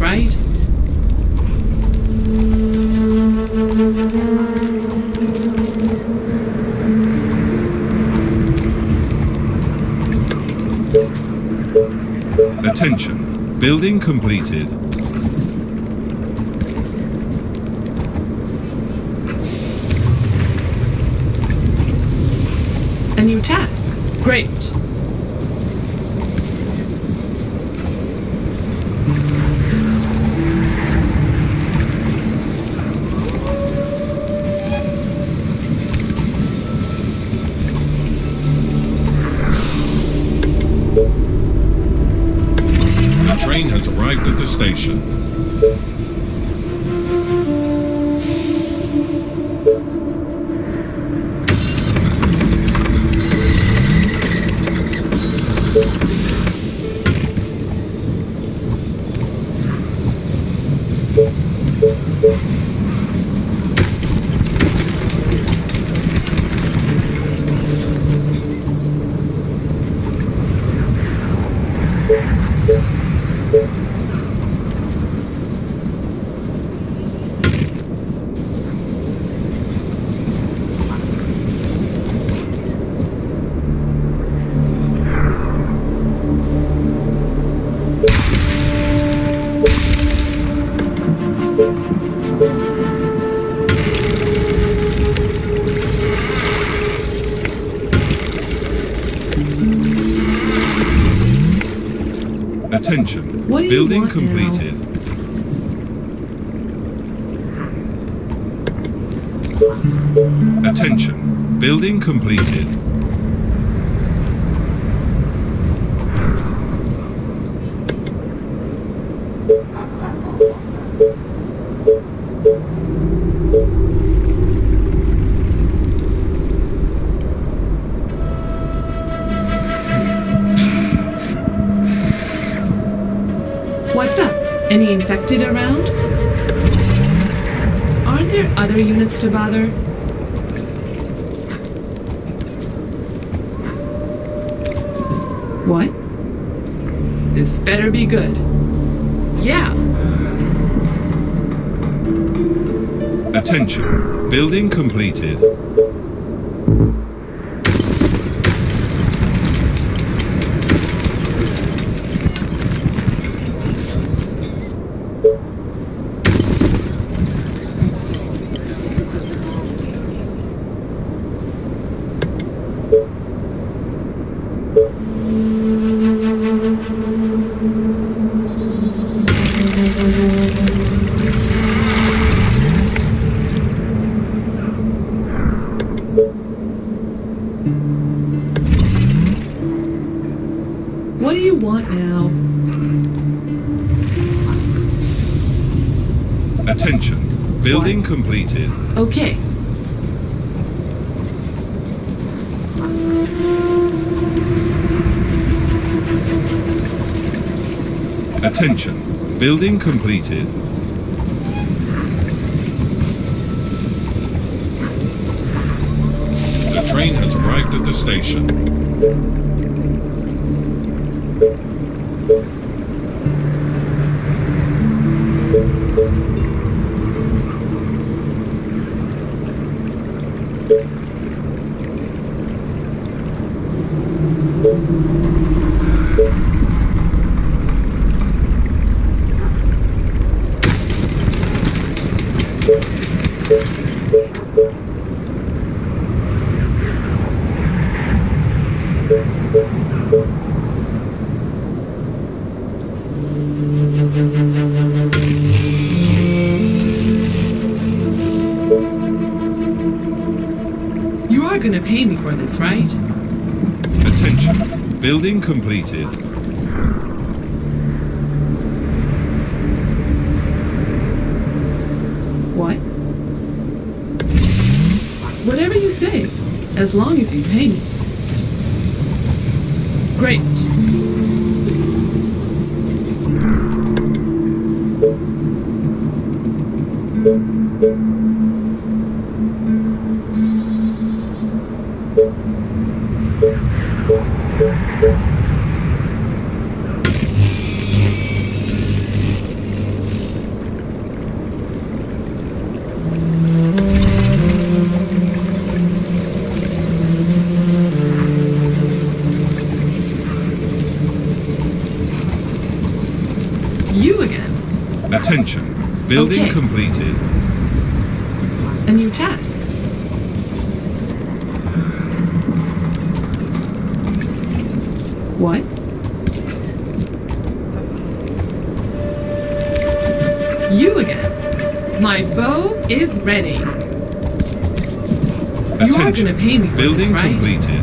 right? Attention, building completed. Building completed. completed. Okay. Attention. Building completed. Building completed. What? Whatever you say, as long as you pay me. Building completed.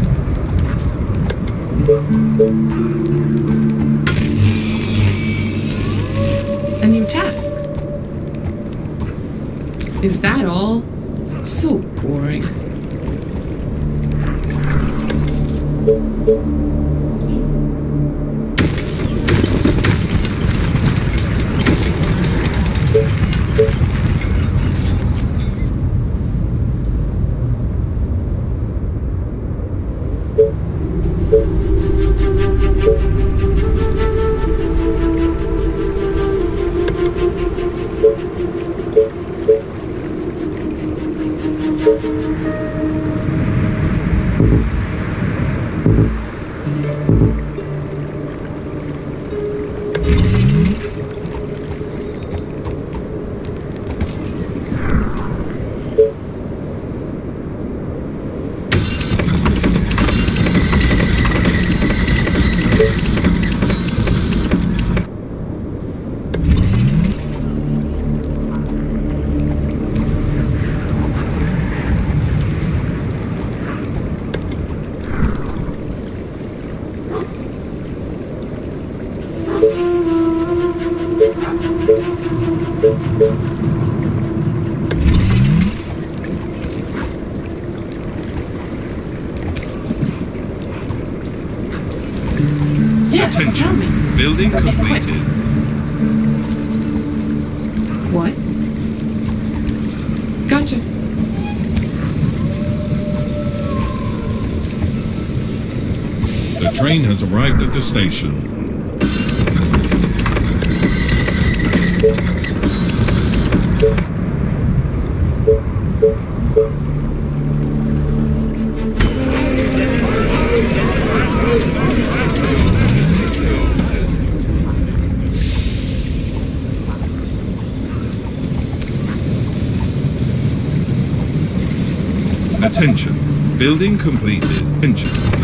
Arrived at the station. Attention. Building completed. Attention.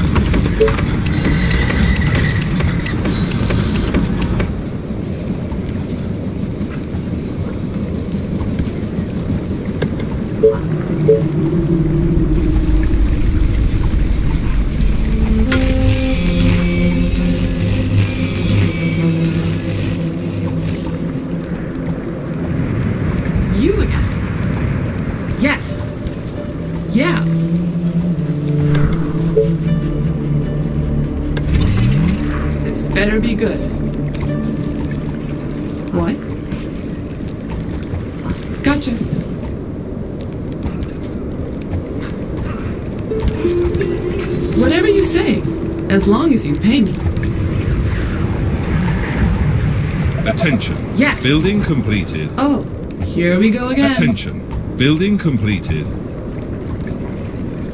Building completed. Oh, here we go again. Attention. Building completed.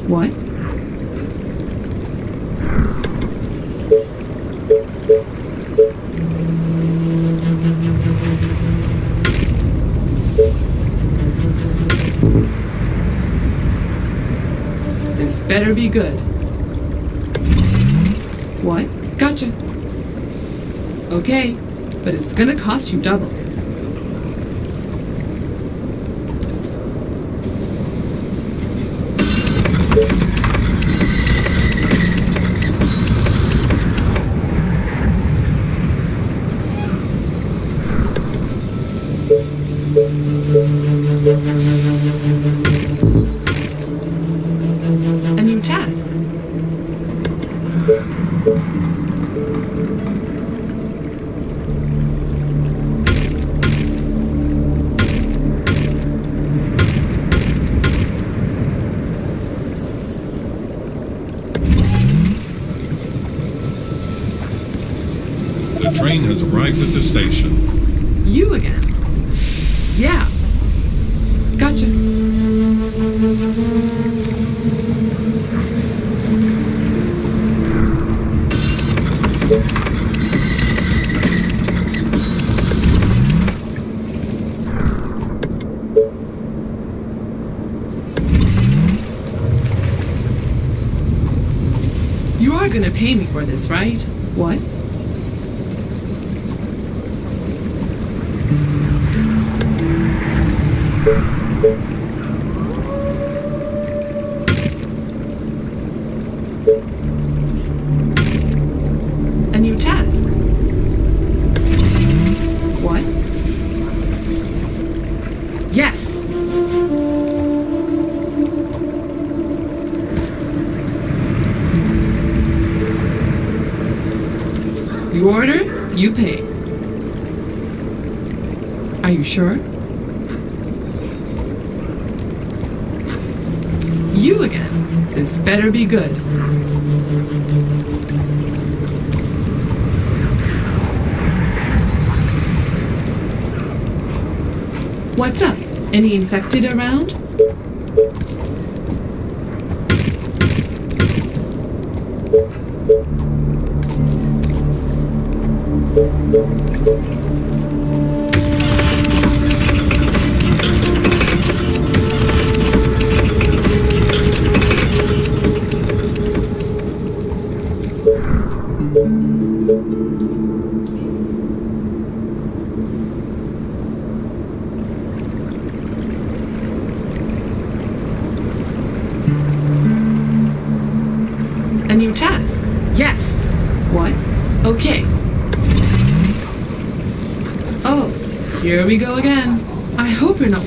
What? This better be good. What? Gotcha. Okay, but it's gonna cost you double. Arrived at the station. infected around.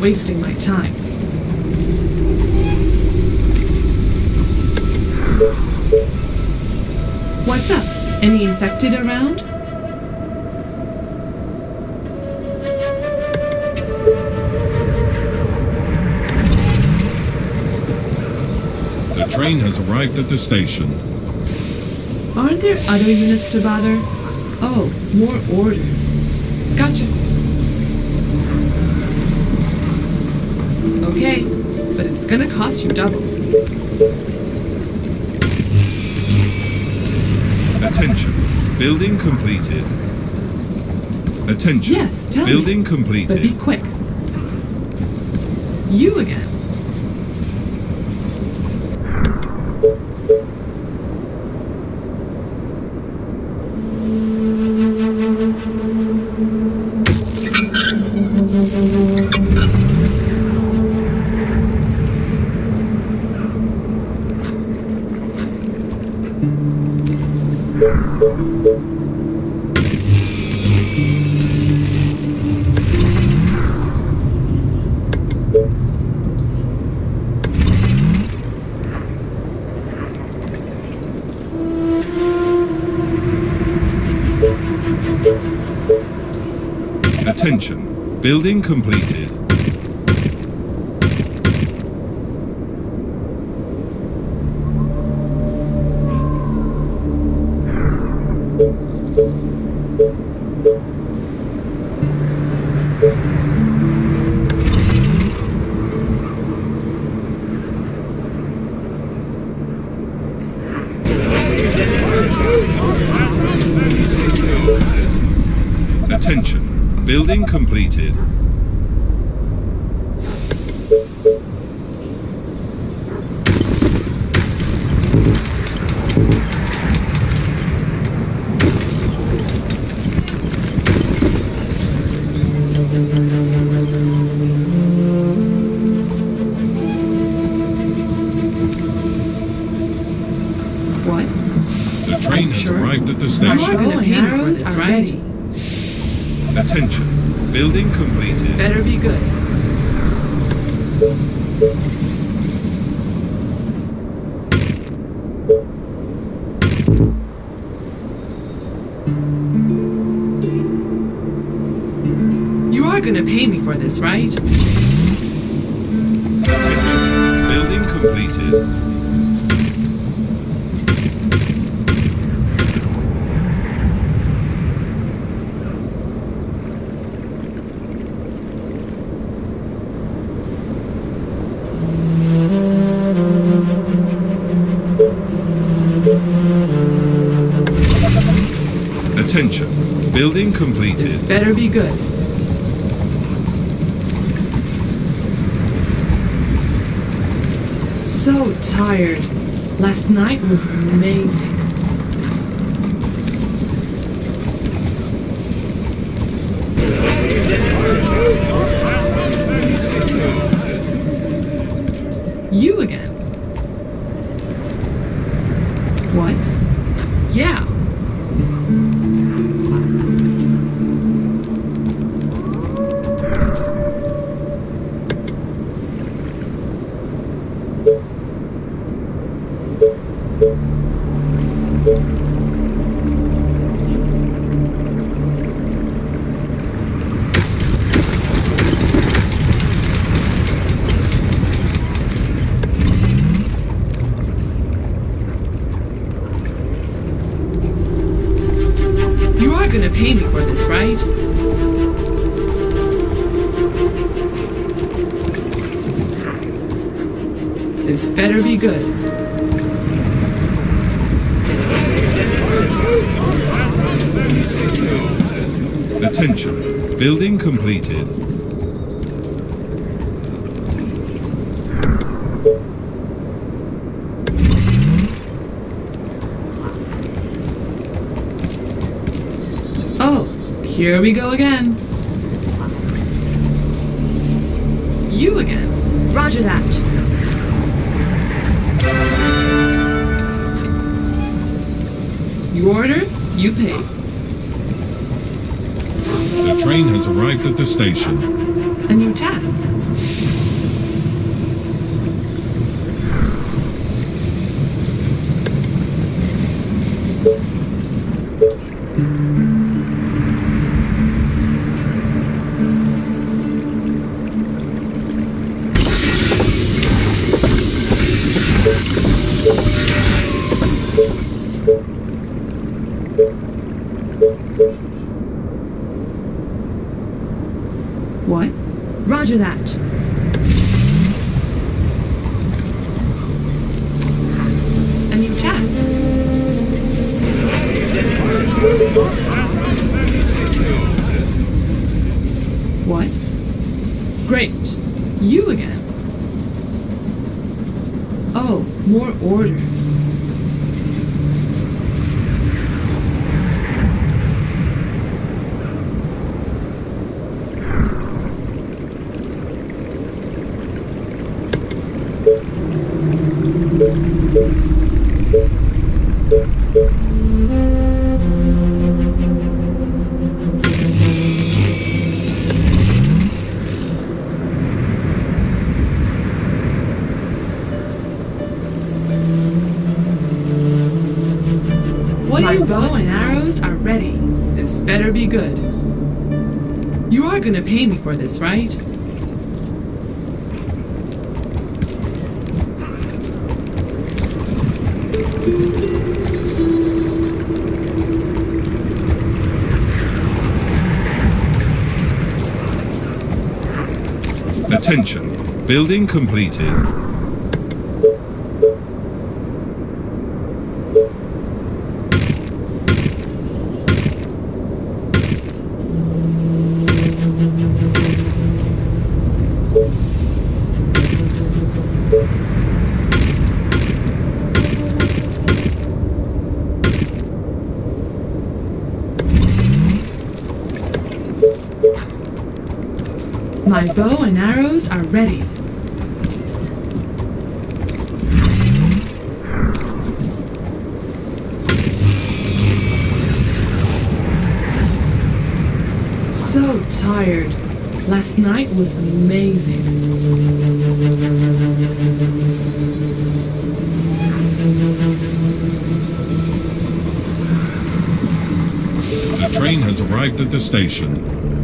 wasting my time. What's up? Any infected around? The train has arrived at the station. Aren't there other units to bother? Oh, more orders. Gotcha. gonna cost you double. Attention. Building completed. Attention. Yes, tell Building me. completed. But be quick. You again. Building completed. building completed. Here we go again. You again. Roger that. You order, you pay. The train has arrived at the station. For this, right? Attention. Building completed. My bow and arrows are ready. So tired. Last night was amazing. The train has arrived at the station.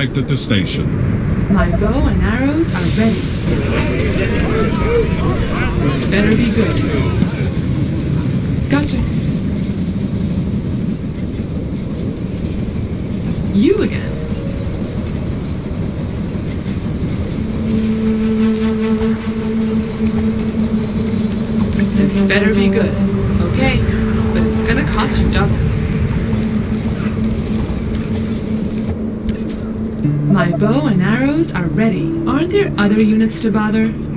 arrived at the station. My bow and arrows are ready. This better be good. units to bother?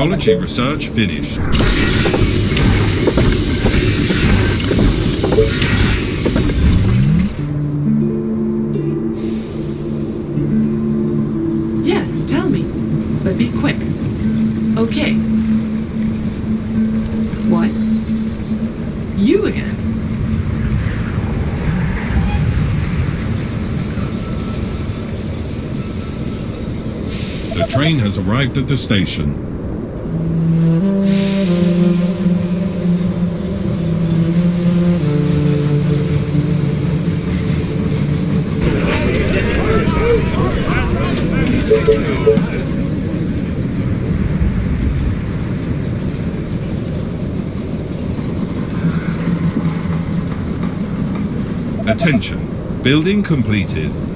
Technology research finished. Yes, tell me, but be quick. Okay. What? You again? The train has arrived at the station. Building completed.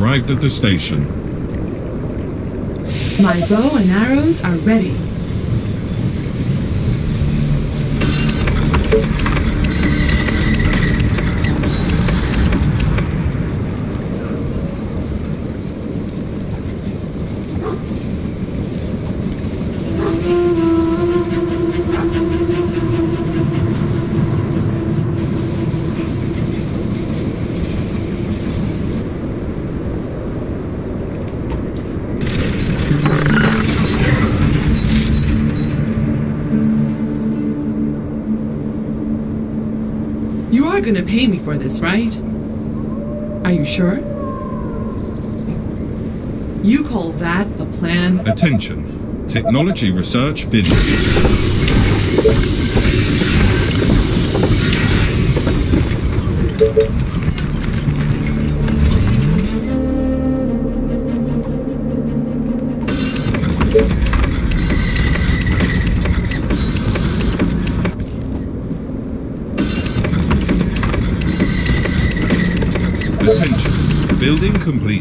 Arrived at the station. My bow and arrows are ready. Are gonna pay me for this, right? Are you sure? You call that a plan? Attention. Technology research finished.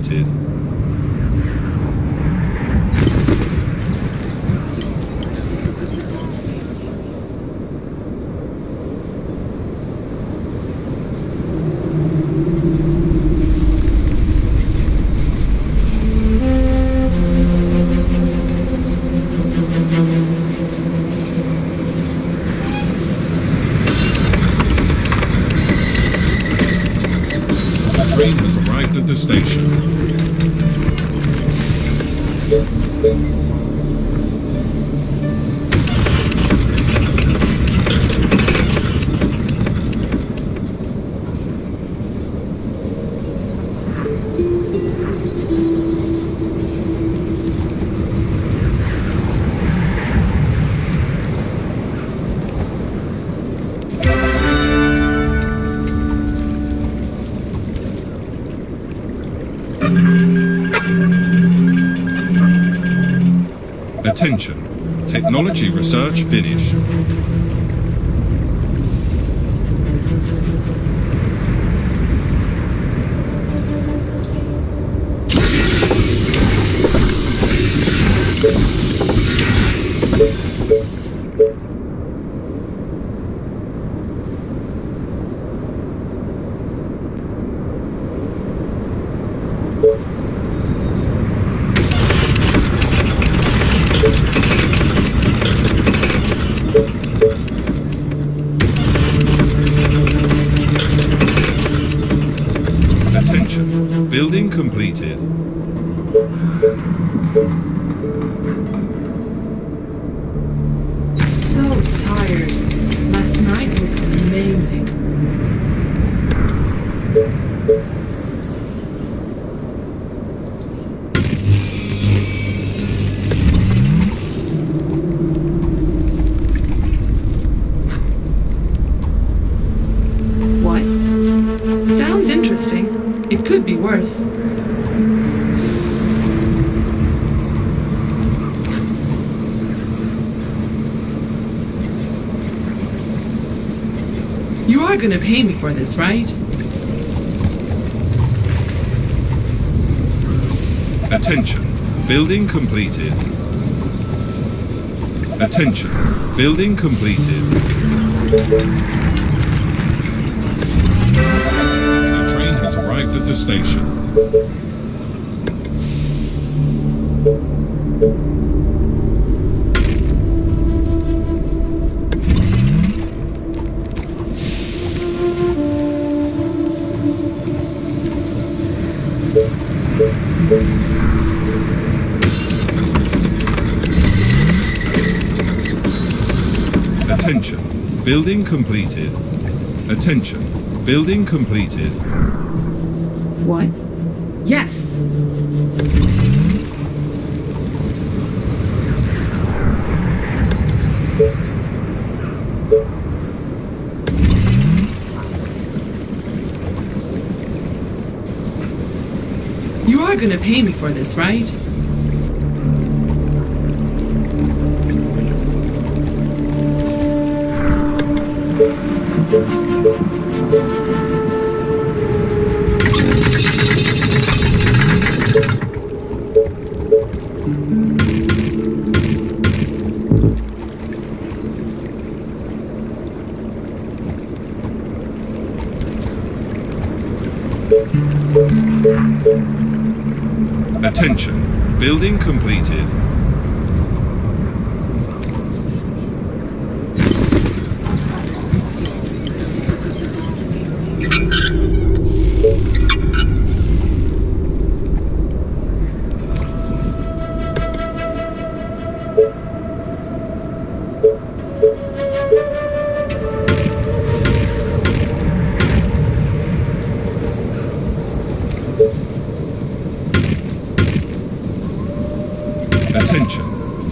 Completed. The train has arrived at the station. Technology research finished. For this, right? Attention. Building completed. Attention. Building completed. The train has arrived at the station. Building completed. Attention. Building completed. What? Yes! You are gonna pay me for this, right?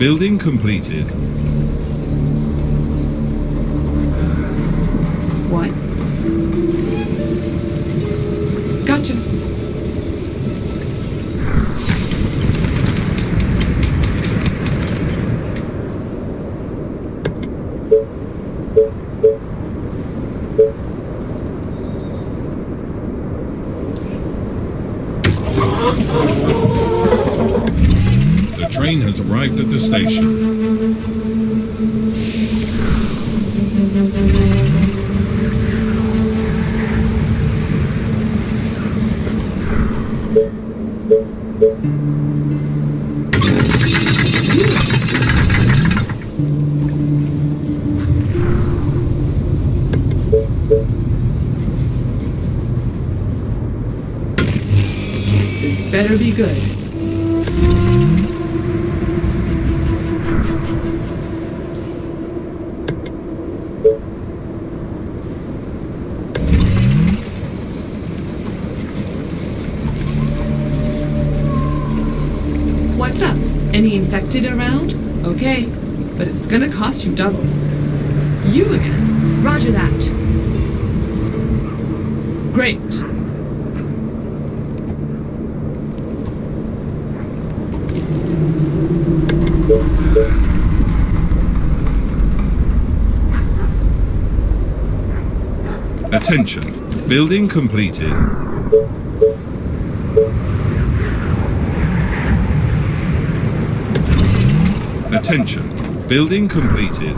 Building completed. Better be good. What's up? Any infected around? Okay, but it's gonna cost you double. You again? Roger that. Great. Attention. Building completed. Attention. Building completed.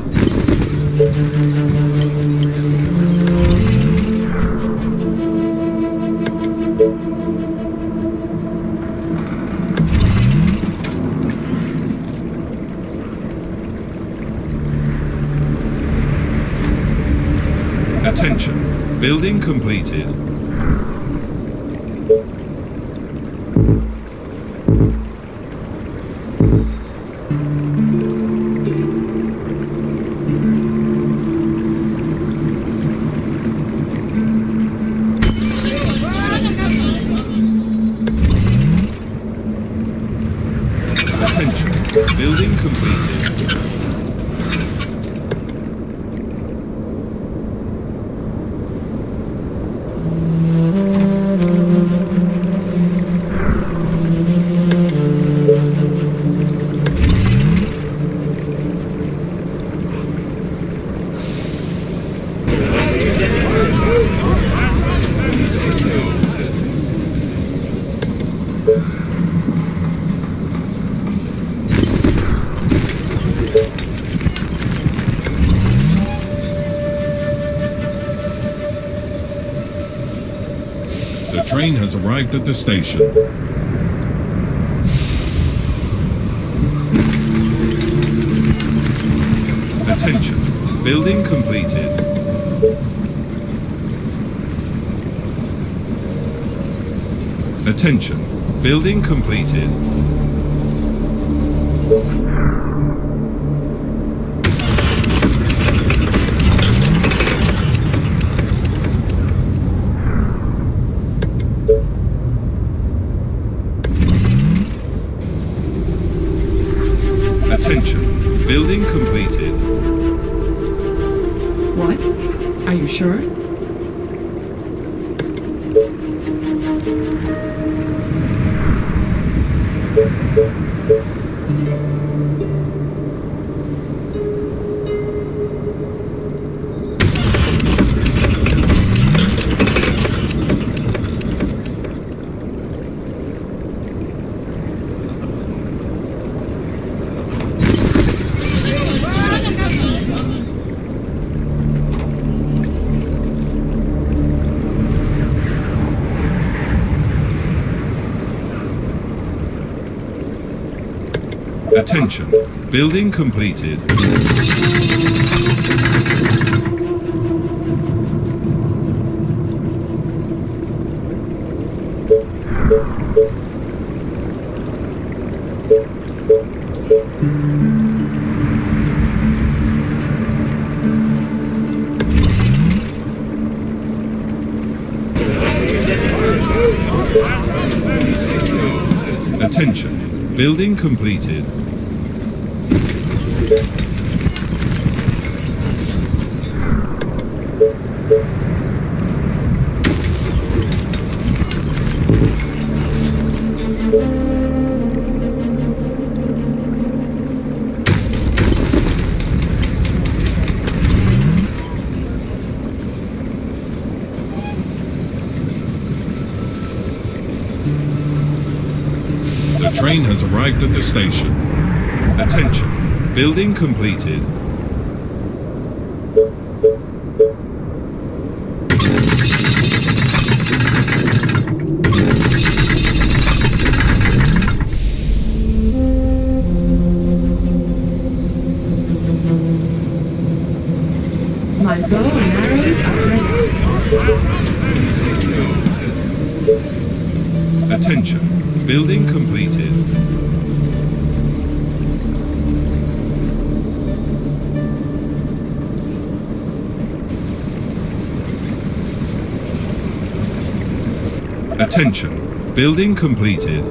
Building completed. Arrived at the station. Attention. Building completed. Attention. Building completed. Building completed. Attention. Building completed. Station. Attention. Building completed. My bow and arrows are ready. Attention. Building completed. Attention. Building completed.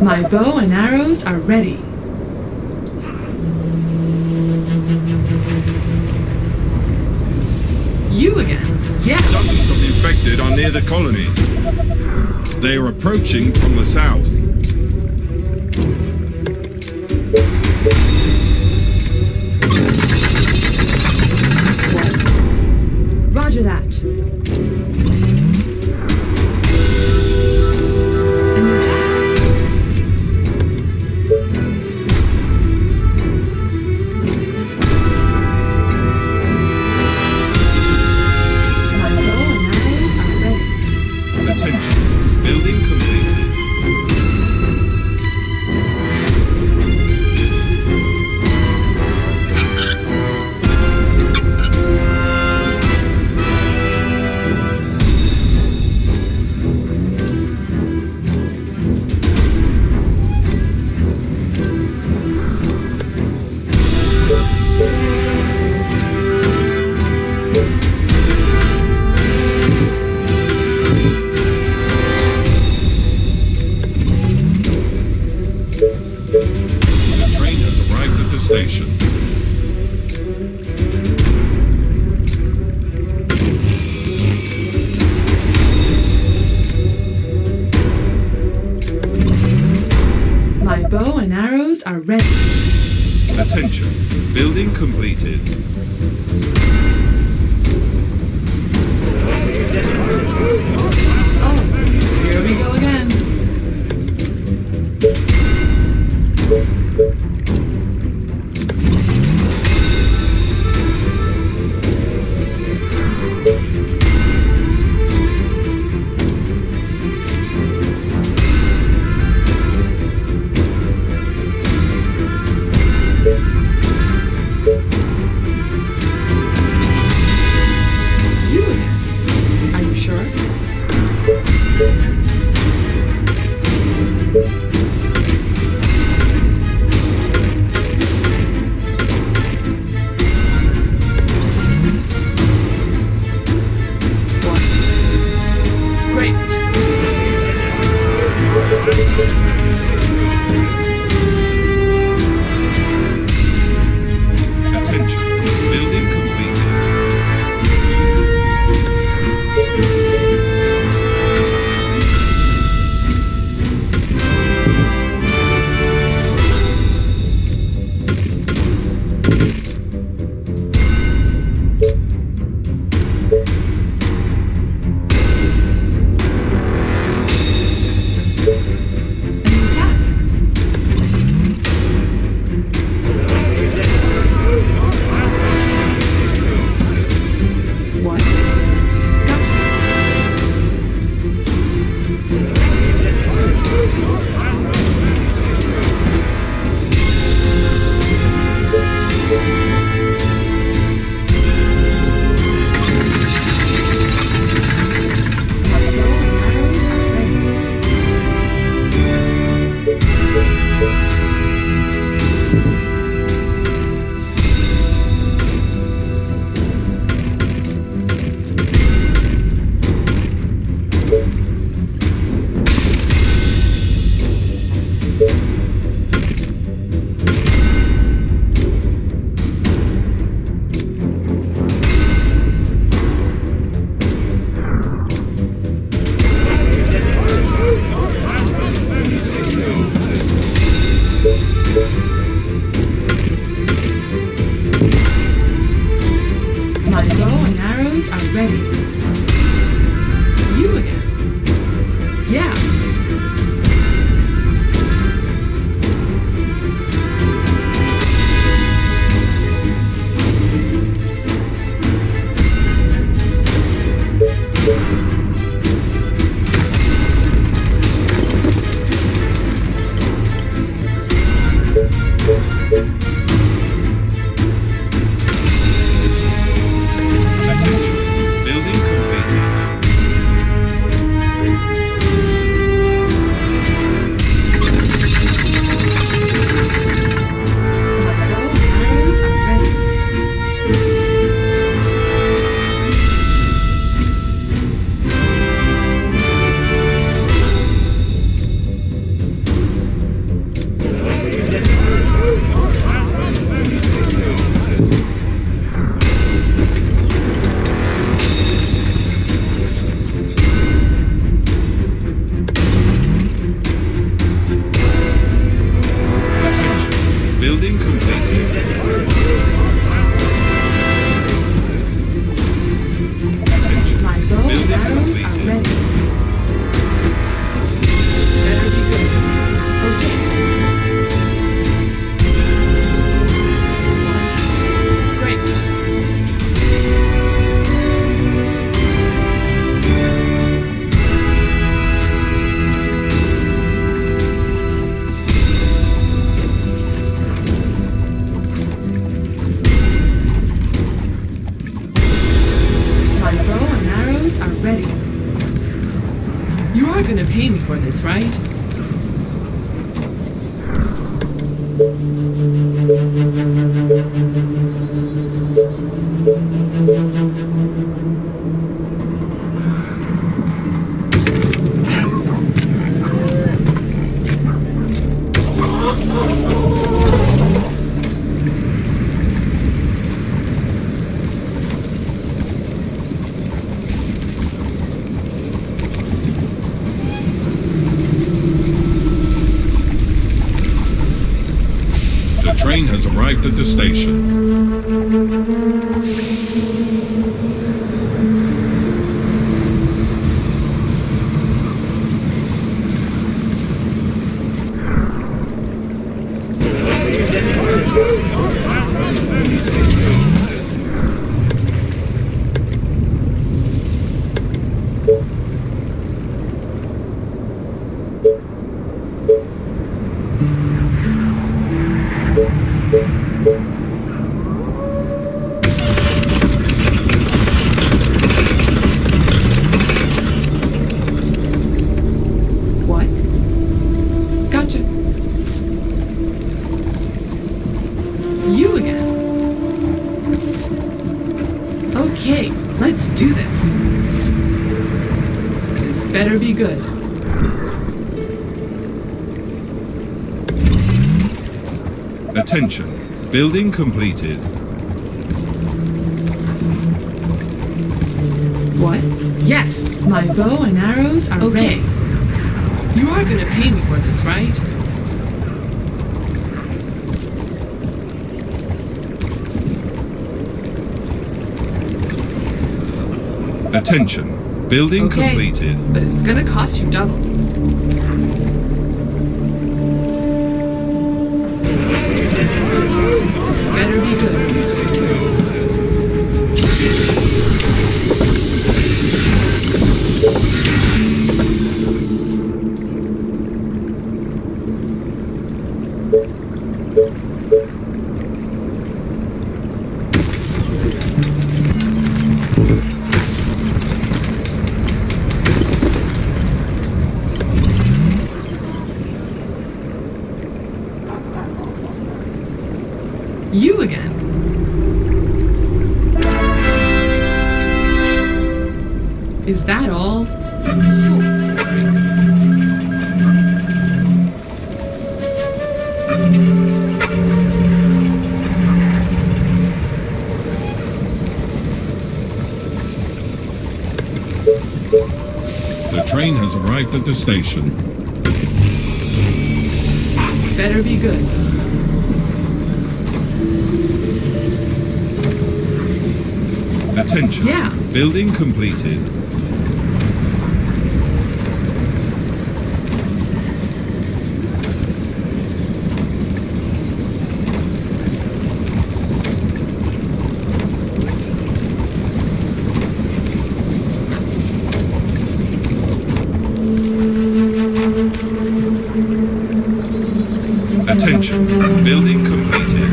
My bow and arrows are ready. You again? Yeah. Dozens of infected are near the colony. They are approaching from the south. My bow and arrows are ready. You again? Yeah. Building completed. What? Yes, my bow and arrows are okay. You are gonna pay me for this, right? Attention. Building Okay. completed. But it's gonna cost you double. Arrived at the station. Better be good. Attention. Yeah. Building completed. Attention. Building completed.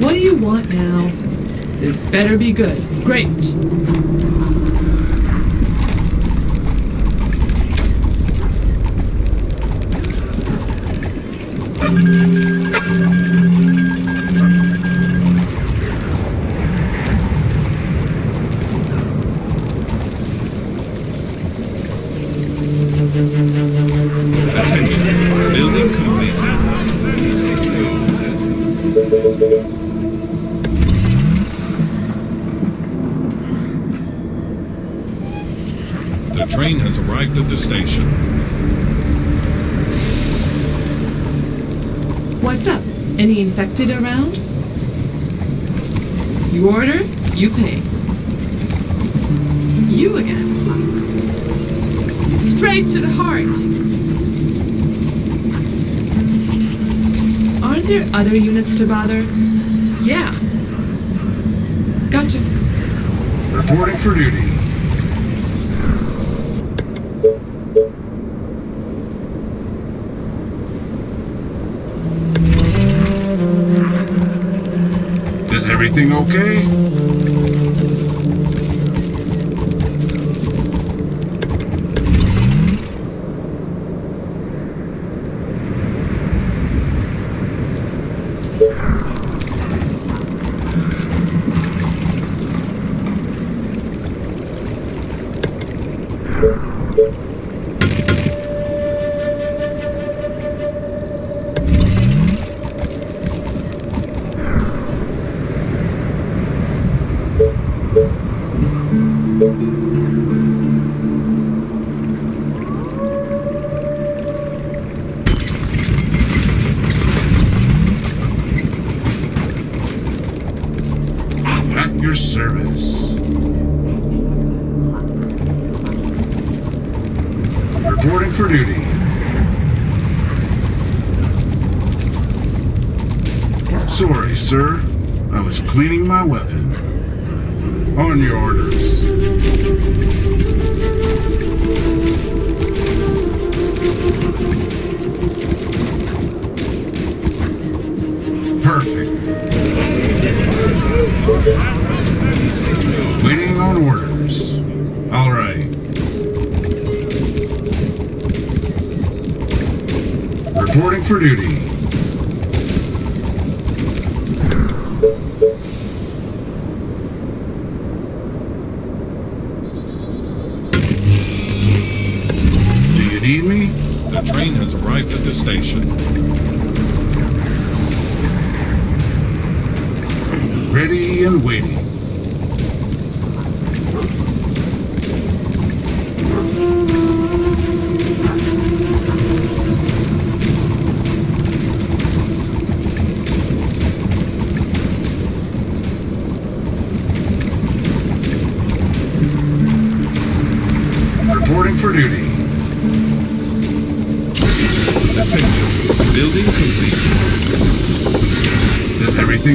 What do you want now? This better be good. Great. other units to bother? Yeah. Gotcha. Reporting for duty. Is everything okay?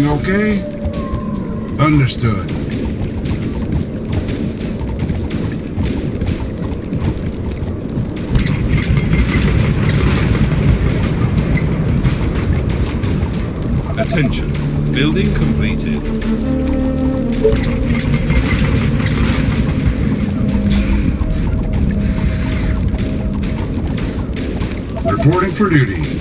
Everything okay? Understood. Attention. Building completed. Reporting for duty.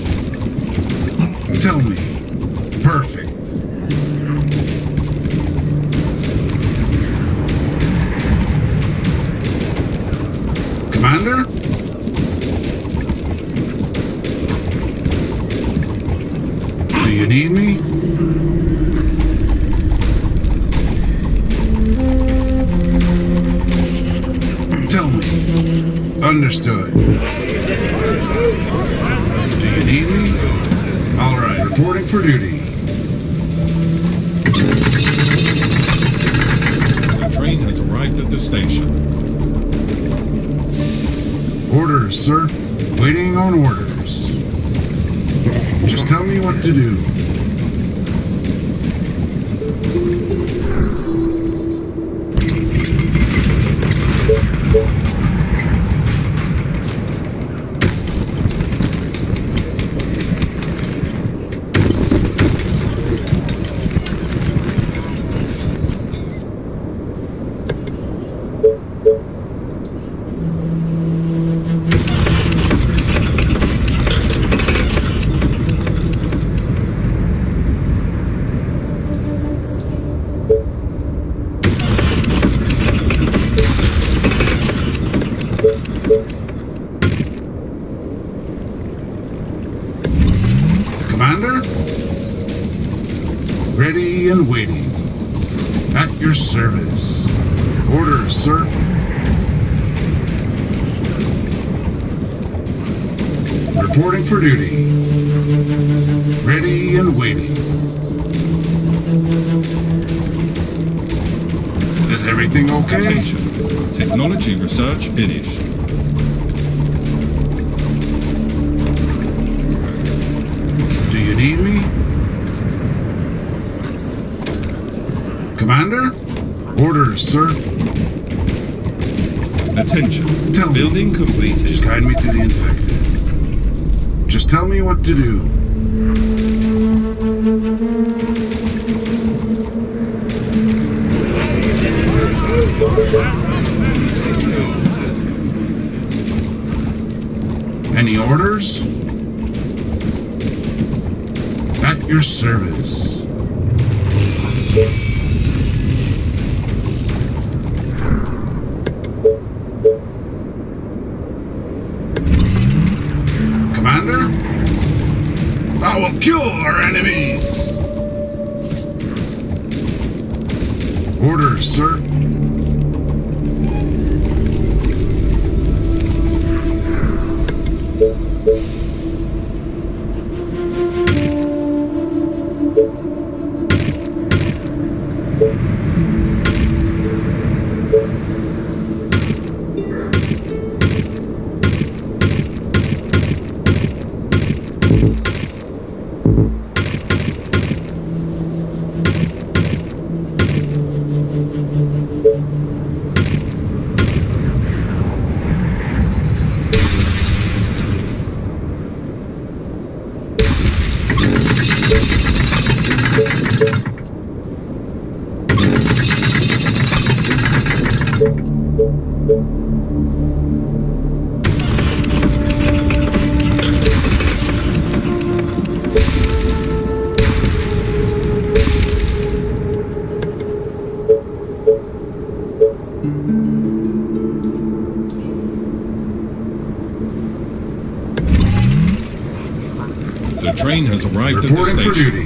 arrived Reporting at the station.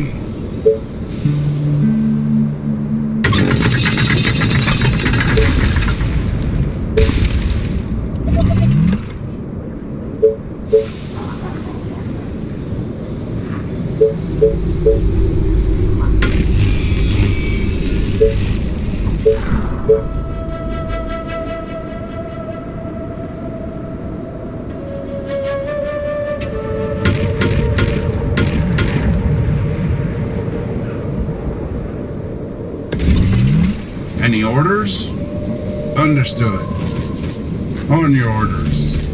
Any orders? Understood. On your orders.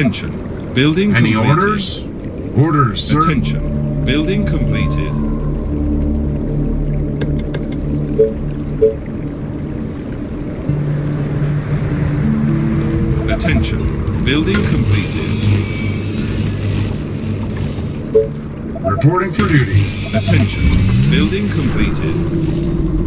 Attention. Building Any completed. orders? Orders, sir. Attention. Building completed. Attention. Building completed. Reporting for duty. Attention. Building completed.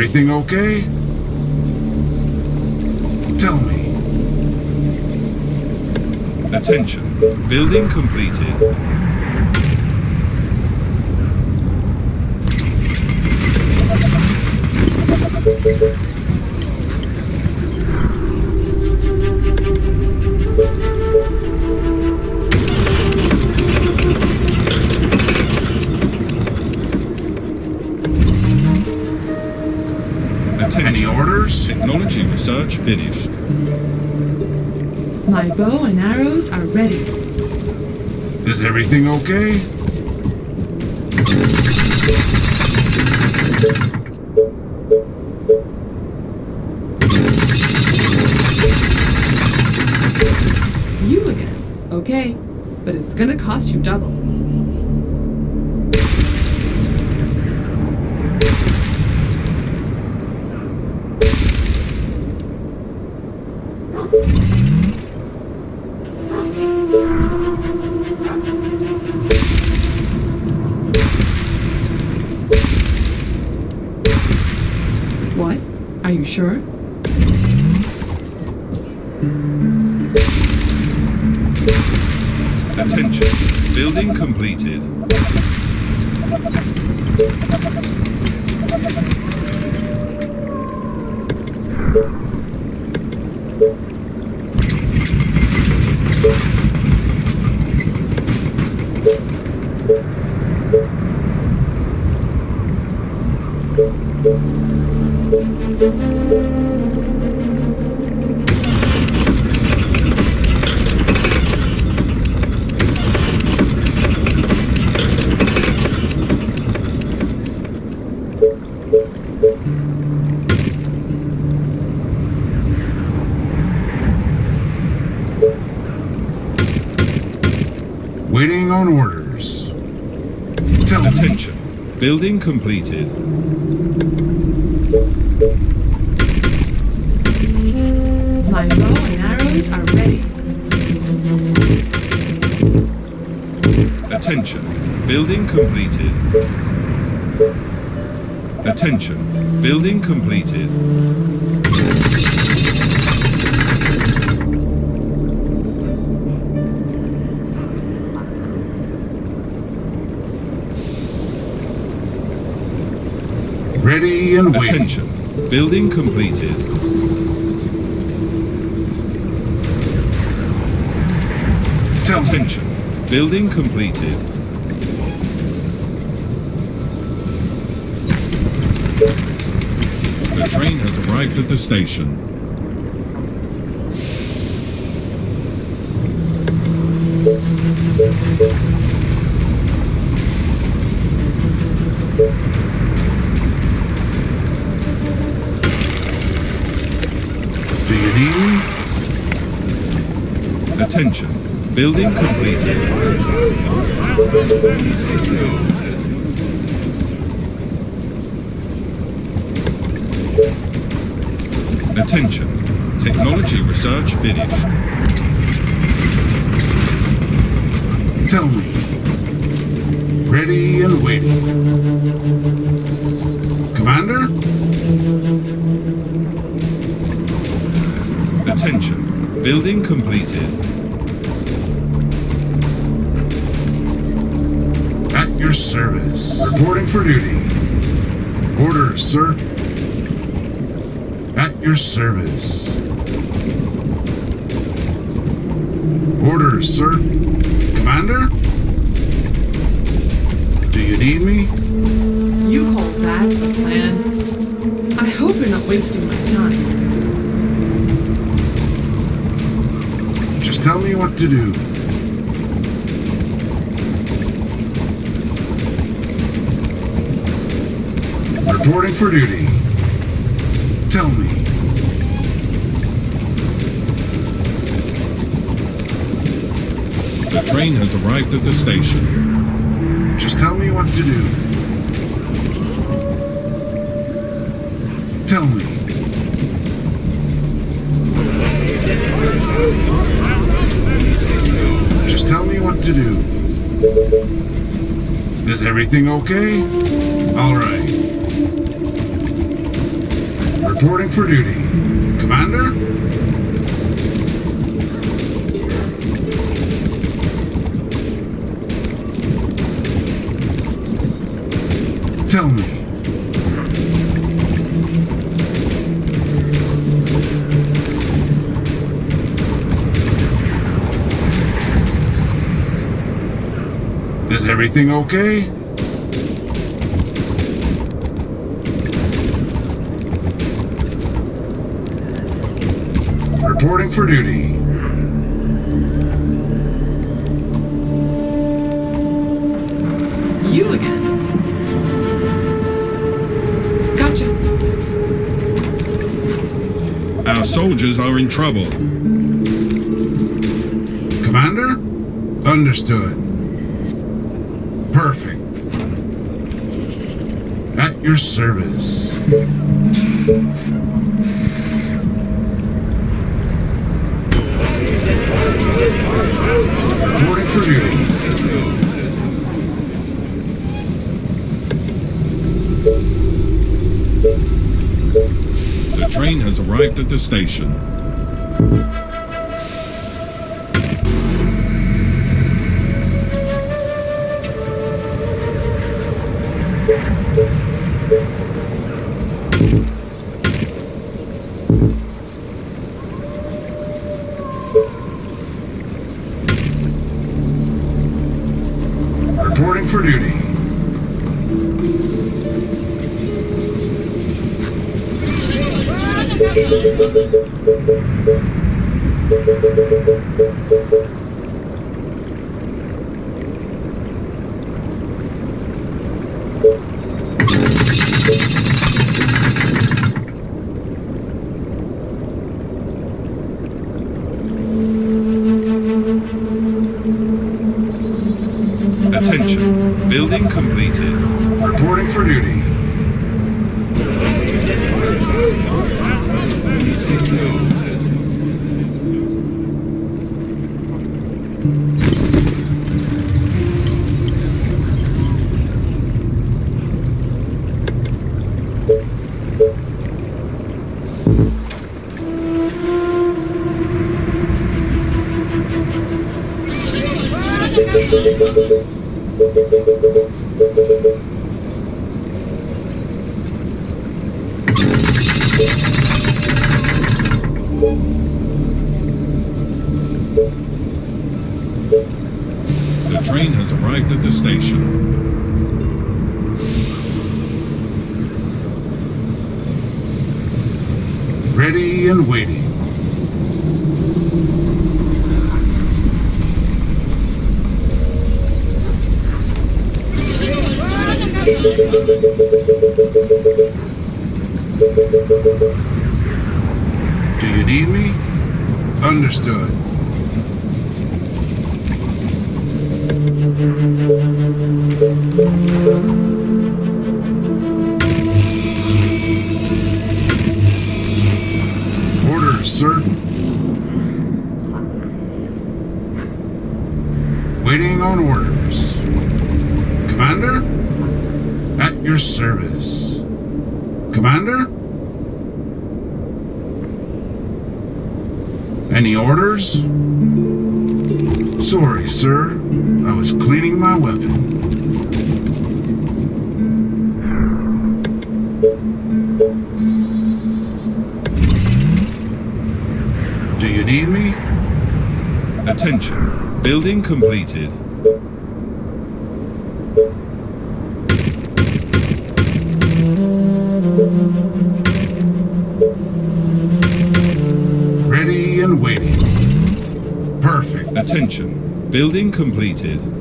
Everything okay? Tell me. Attention. Building completed. Bow and arrows are ready. Is everything okay? You again. Okay, but it's gonna cost you double. What? Are you sure? Attention. Building completed. Building completed. My bow and arrows are ready. Attention. Building completed. Attention. Building completed. And waiting. Attention. Building completed. Tell me. Attention. Building completed. The train has arrived at the station. Attention. Building completed. Attention. Technology research finished. Tell me. Ready and waiting. Commander? Attention. Building completed. Service. Reporting for duty. Orders, sir. At your service. Orders, sir. Commander? Do you need me? You call that a plan? I hope you're not wasting my time. Just tell me what to do. Reporting for duty. Tell me. The train has arrived at the station. Just tell me what to do. Tell me. Just tell me what to do. Is everything okay? All right. Reporting for duty. Commander? Tell me. Is everything okay? For duty. You again. Gotcha. Our soldiers are in trouble. Commander? Understood. Perfect. At your service. Arrived at the station. Completed. Ready and waiting. Perfect. Attention. Building completed.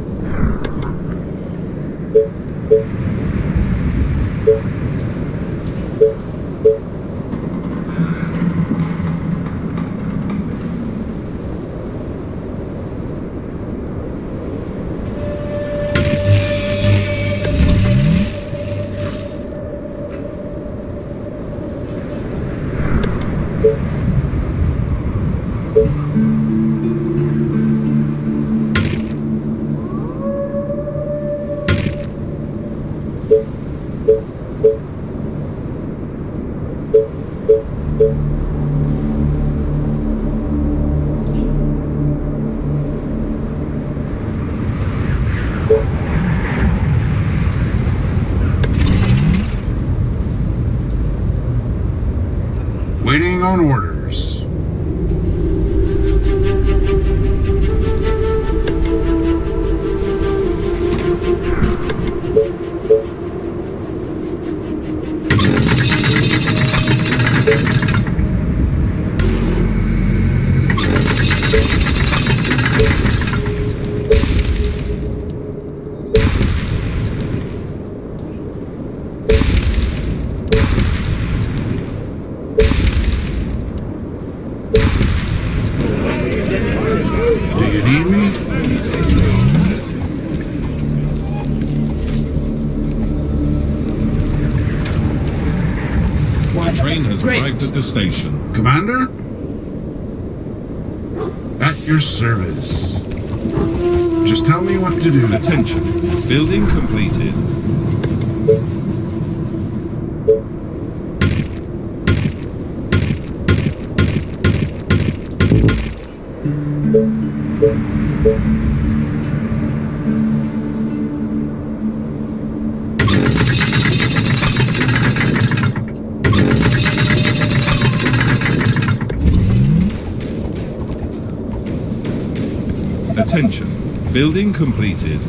At the station. Commander? At your service. Just tell me what to do. Attention. Building completed. Building completed.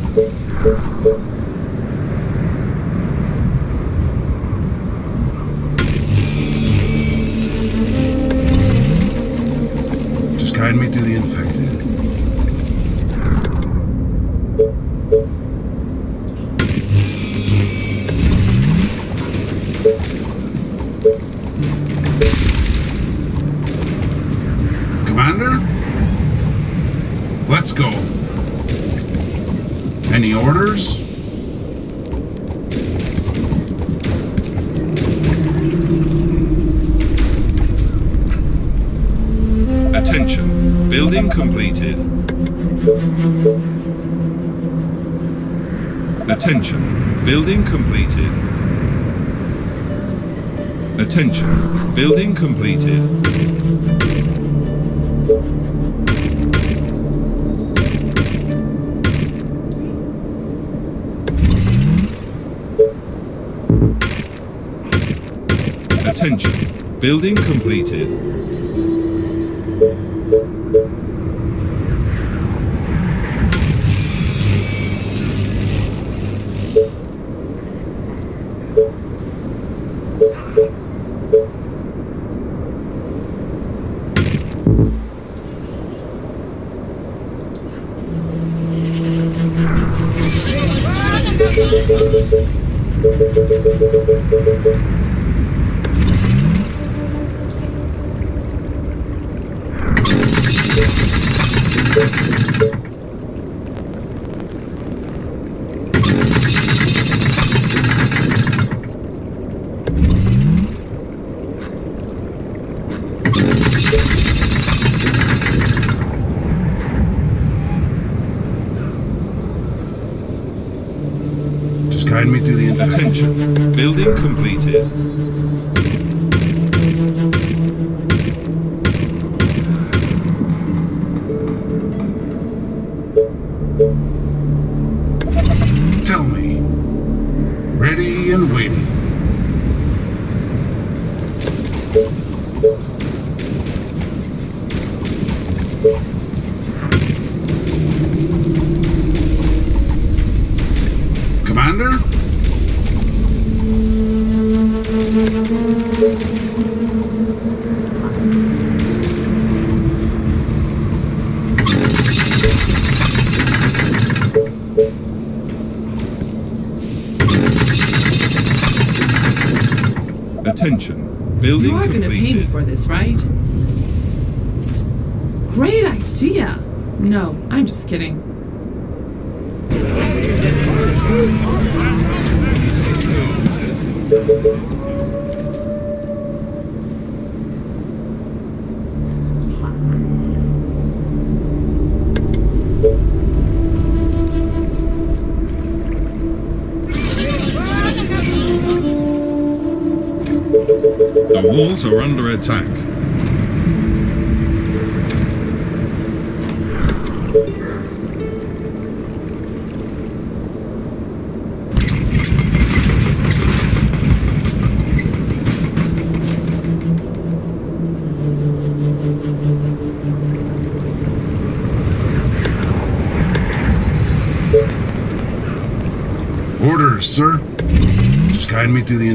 Attention. Building completed. Attention. Building completed. Attention. Building completed.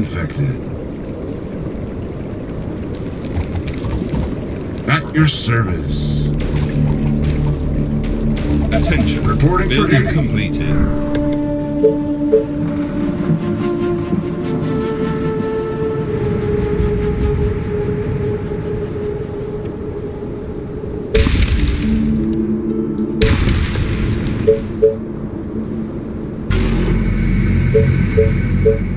Infected. At your service. Attention. Reporting for Building duty. completed. Commander?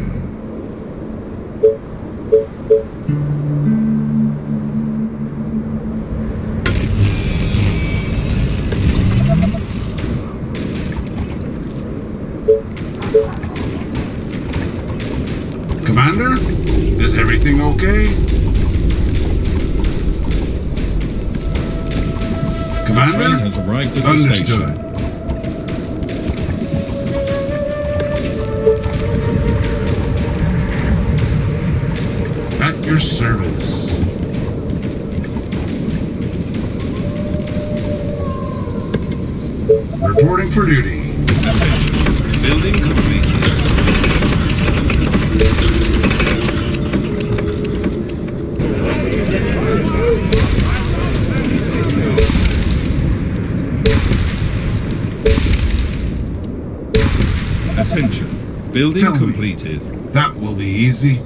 Easy.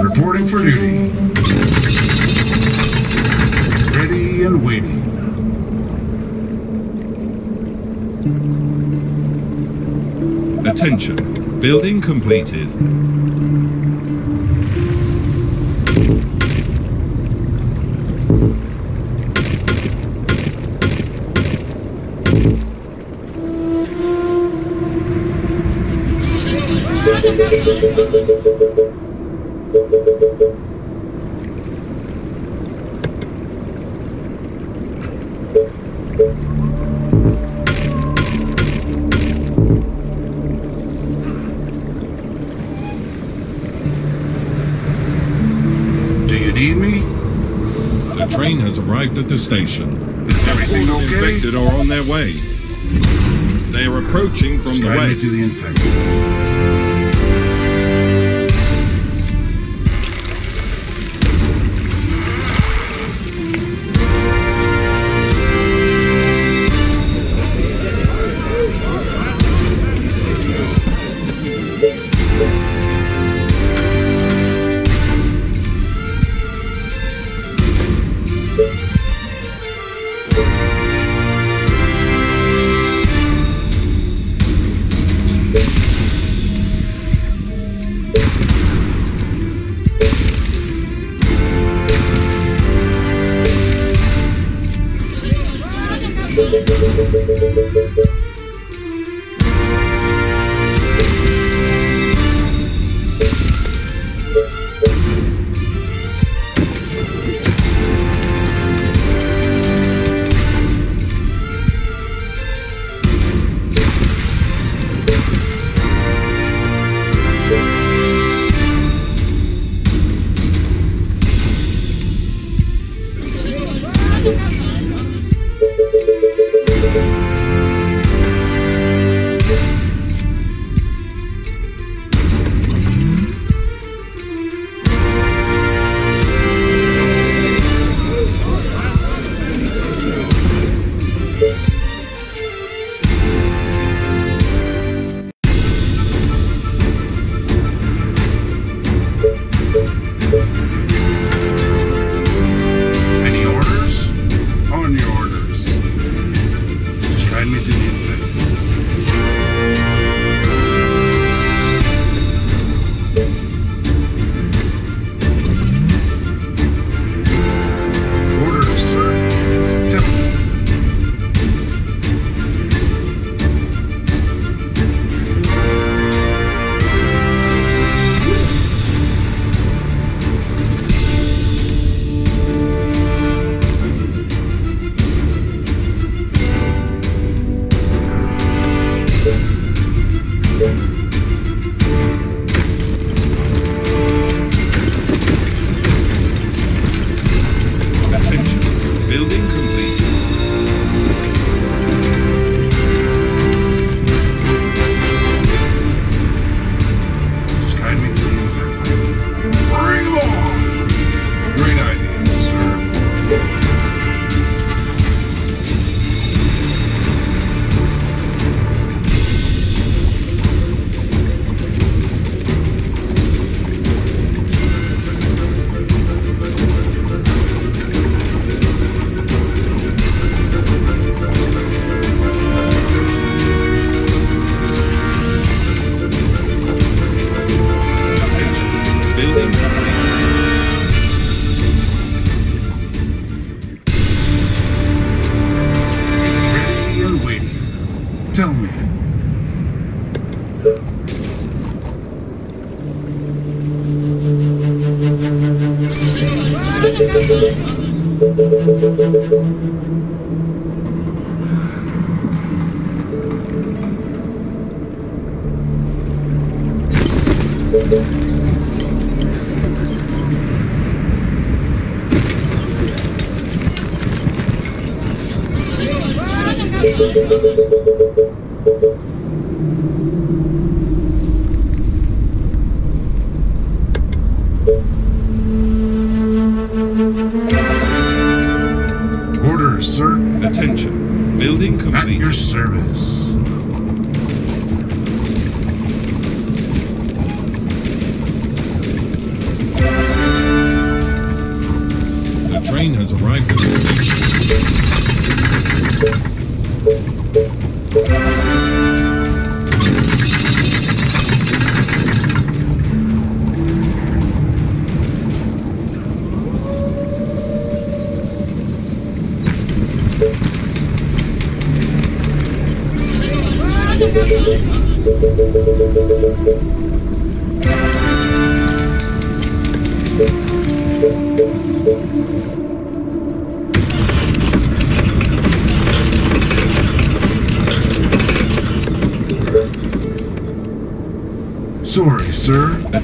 Reporting for duty. Ready and waiting. Attention. Building completed. At the station. Everything okay? infected are on their way. They are approaching from the Guide me west.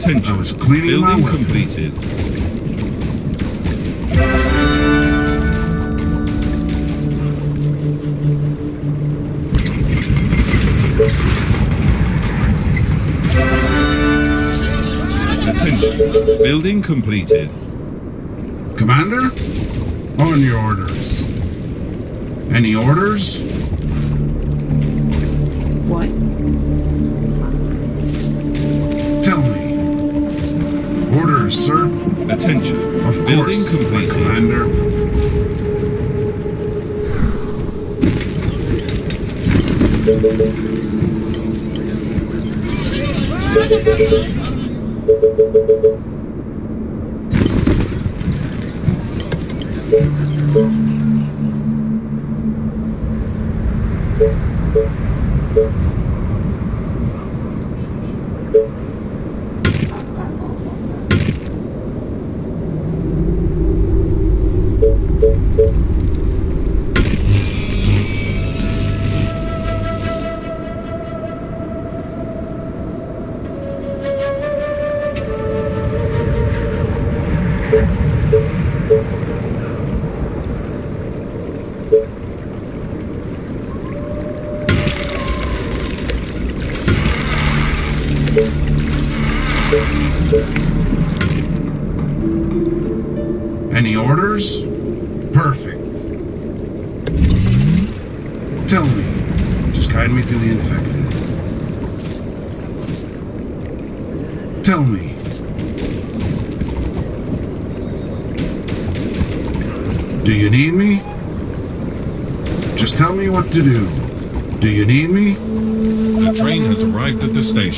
attention. I was cleaning Building my way. completed. Attention. Building completed.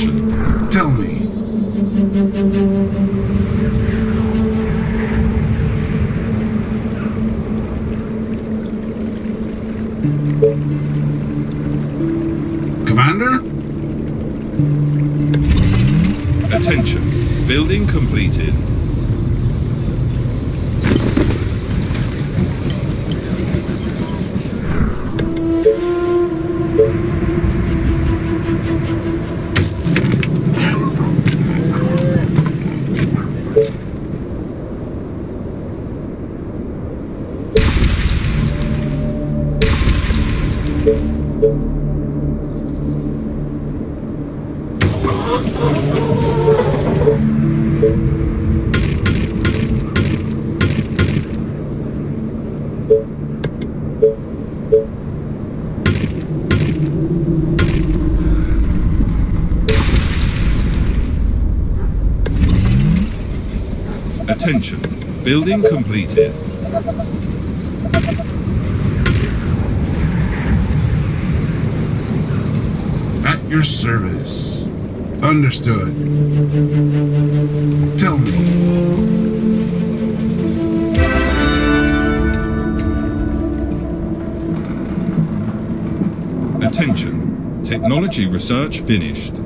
Revolution. Attention, building completed. At your service. Understood. Tell me, Attention. Technology research finished.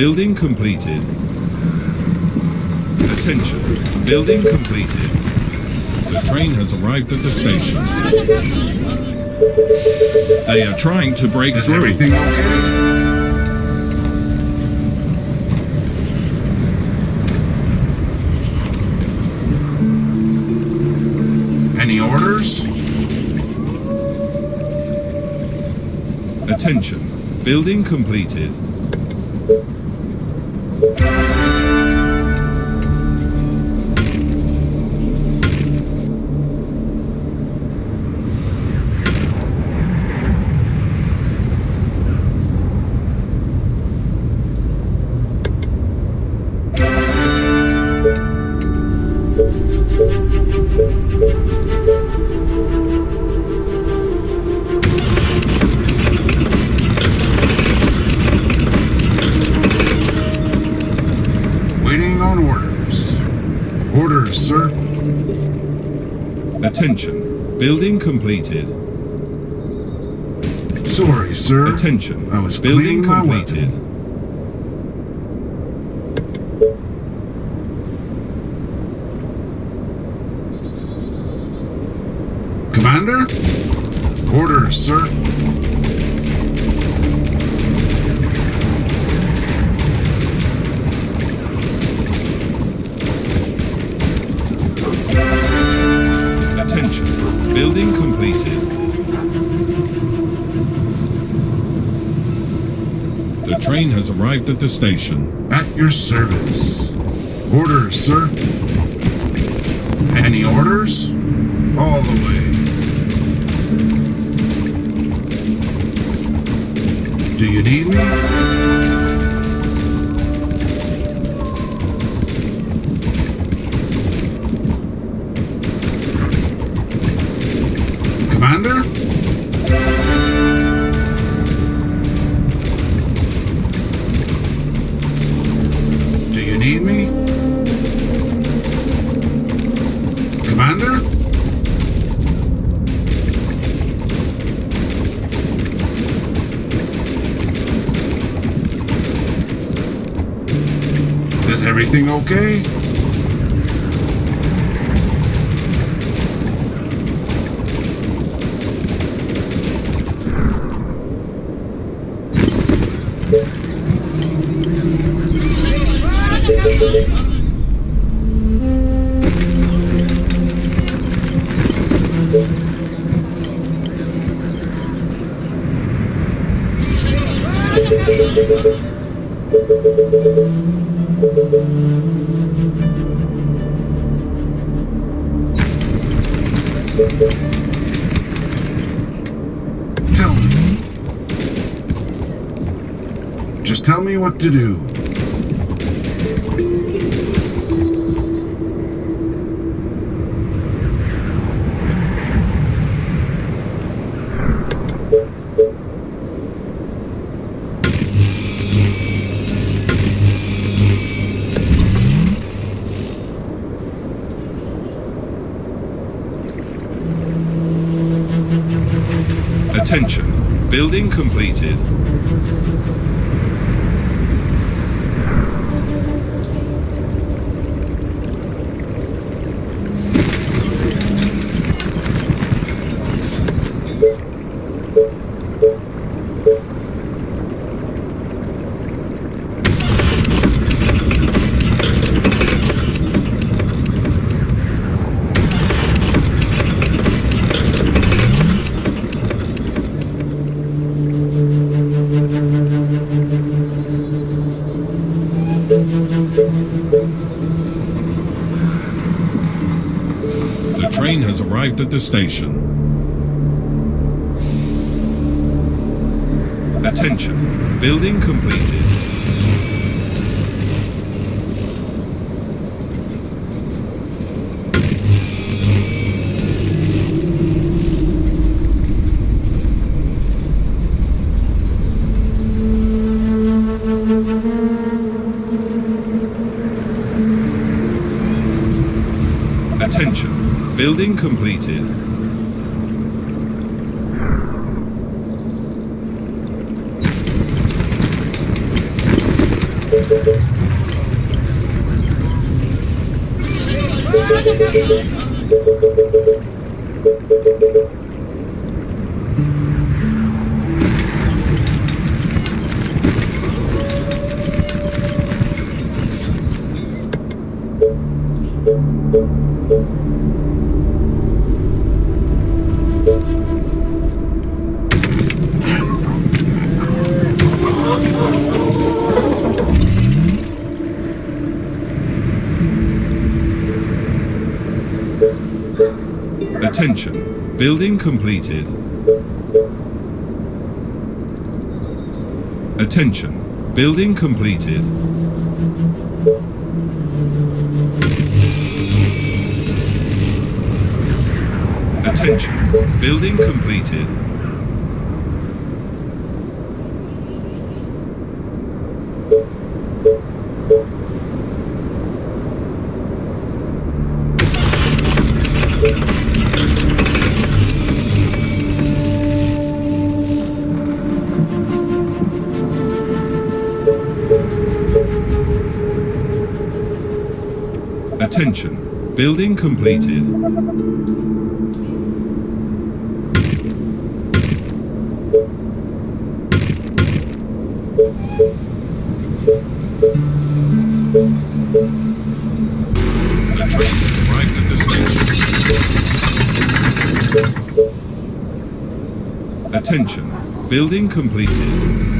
Building completed. Attention. Building completed. The train has arrived at the station. They are trying to break Is through. everything okay? Any orders? Attention. Building completed. Completed. Sorry, sir. Attention. I was Building completed. At the station. At your service. Orders, sir. Any orders? All the way. Do you need me? Okay? To do. Attention. Building completed. At the station. Attention, building completed. Building completed. Building completed. Attention, building completed. Attention, building completed. Attention, building completed. Attention, building completed.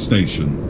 Station.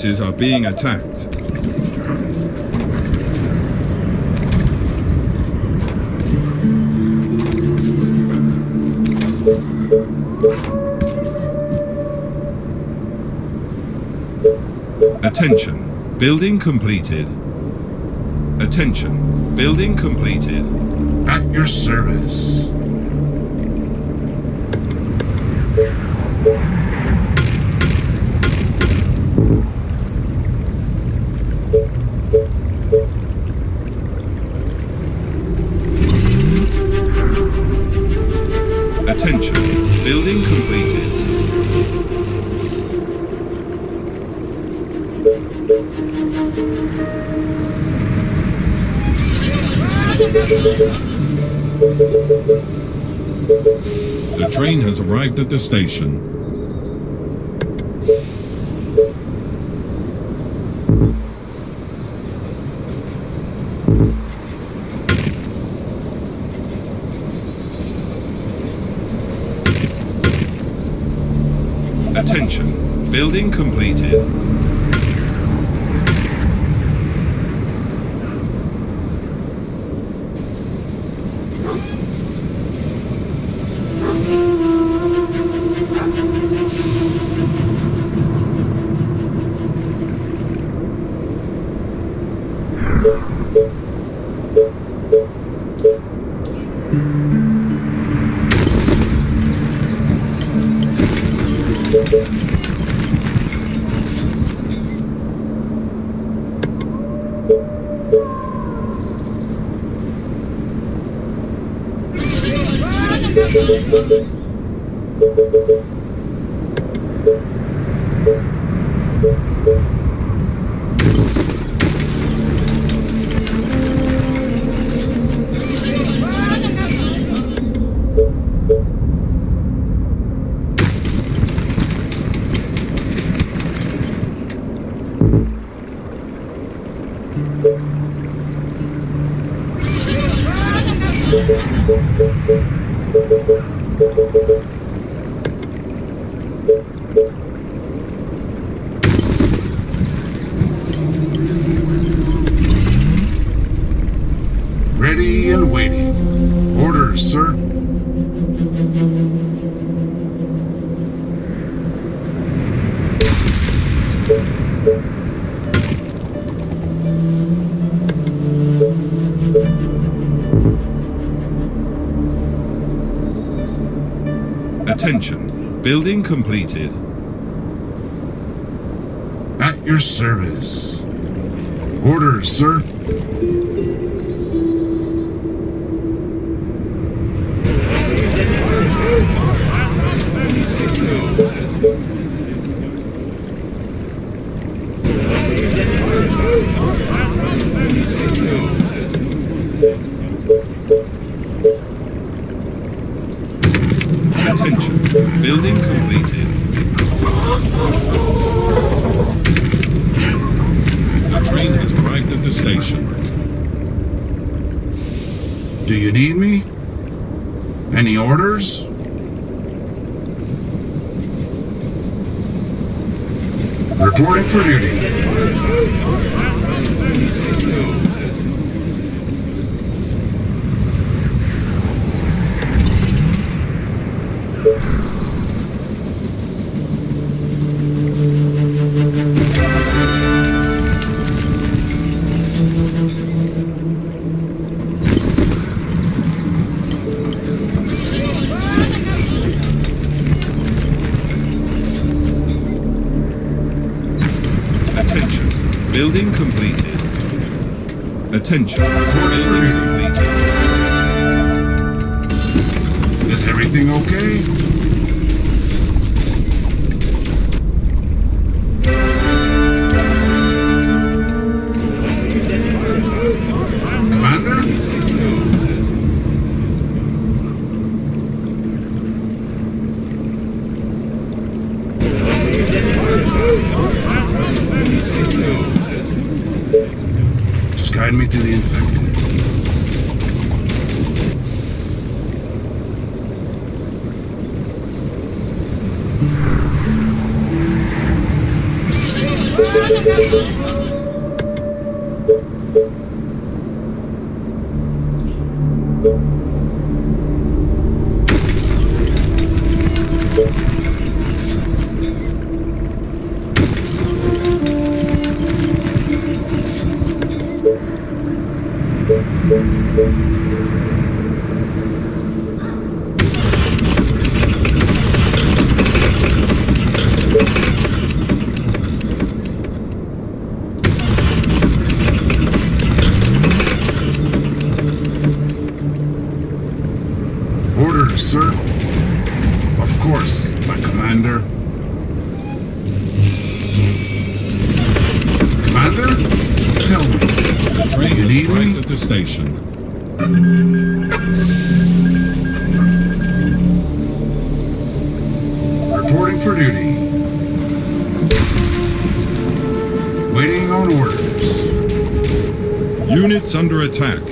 Defenses are being attacked. Attention. Building completed. Attention. Building completed. at your service. Station. Attention. Building completed. At your service. Orders, sir. Attention. Building completed. The train has arrived at the station. Do you need me? Any orders? Reporting for duty. Attention. Is everything okay? under attack.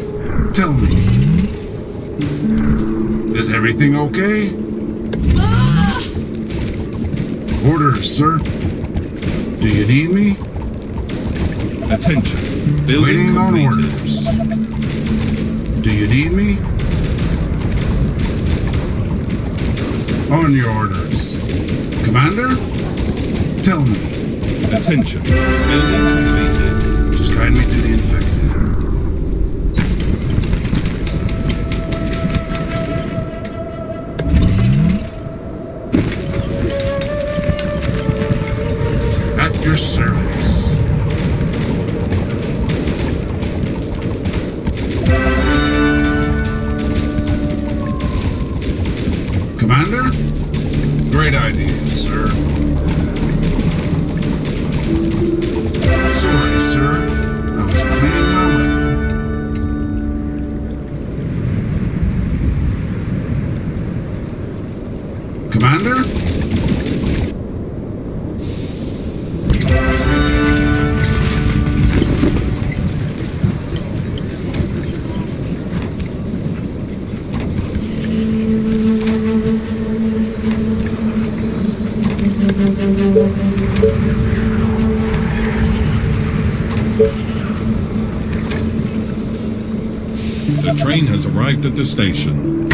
the station.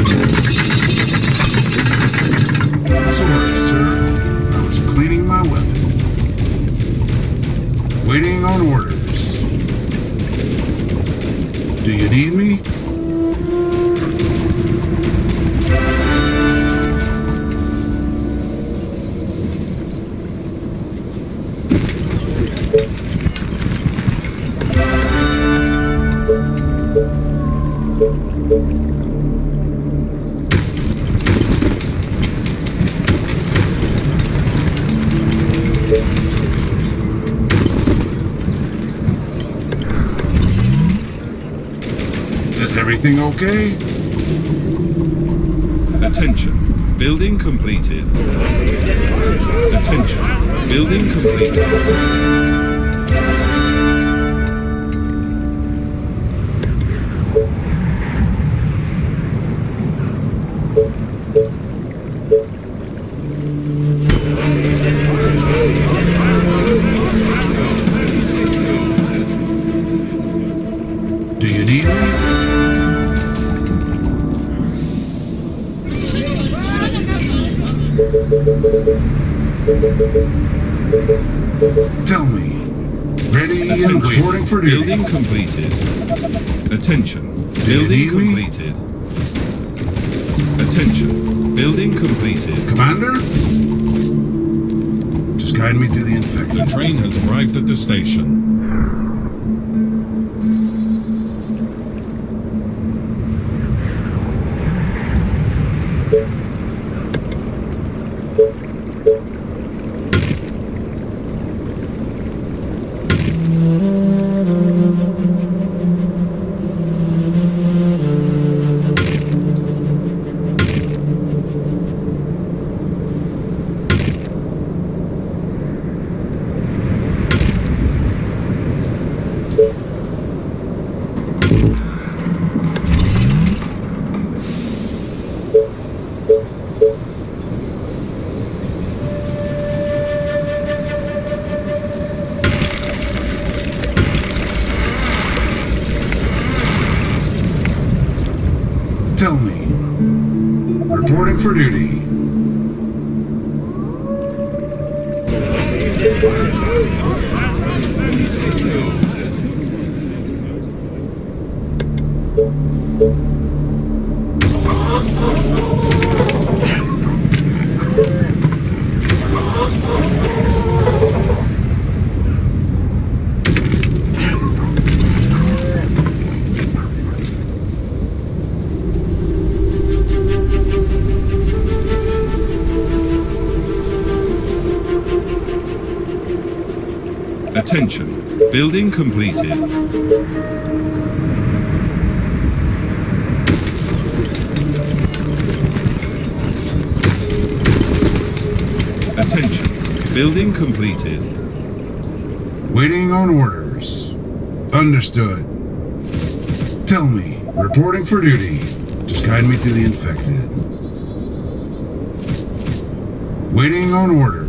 Sorry, sir. I was cleaning my weapon. Waiting on orders. Do you need me? Everything okay? Attention. Building completed. Attention. Building completed. Building completed. Attention. Building completed. Attention. Building completed. Commander? Just guide me to the infected. The train has arrived at the station. Building completed. Attention. Building completed. Waiting on orders. Understood. Tell me. Reporting for duty. Just guide me to the infected. Waiting on orders.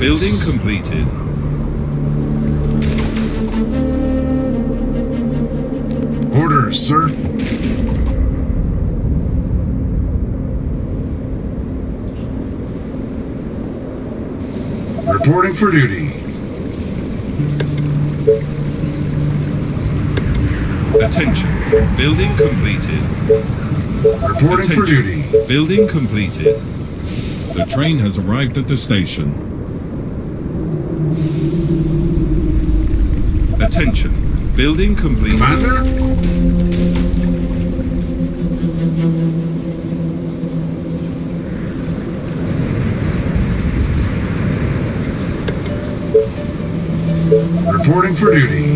Building completed. Orders, sir. Reporting for duty. Attention. Building completed. Reporting for duty. Building completed. The train has arrived at the station. Attention. Building completed. Commander? Reporting for duty.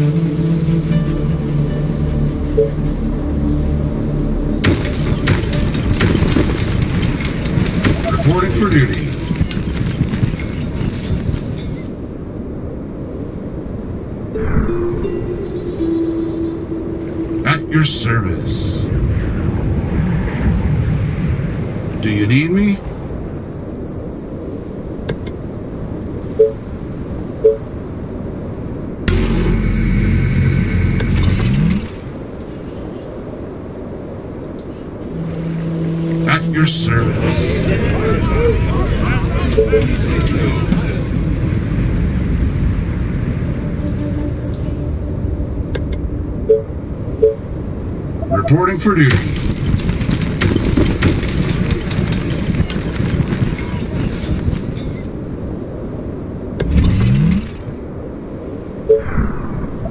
For duty.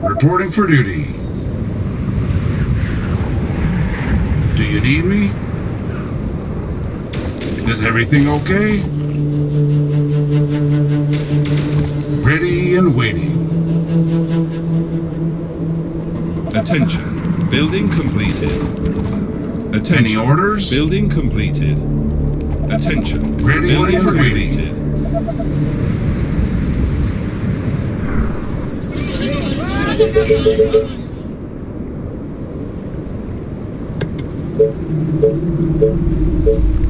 Reporting for duty. Do you need me? Is everything okay? Ready and waiting. Attention. Building completed. Attention. Any orders? Building completed. Attention. Ready Building for completed. Orders,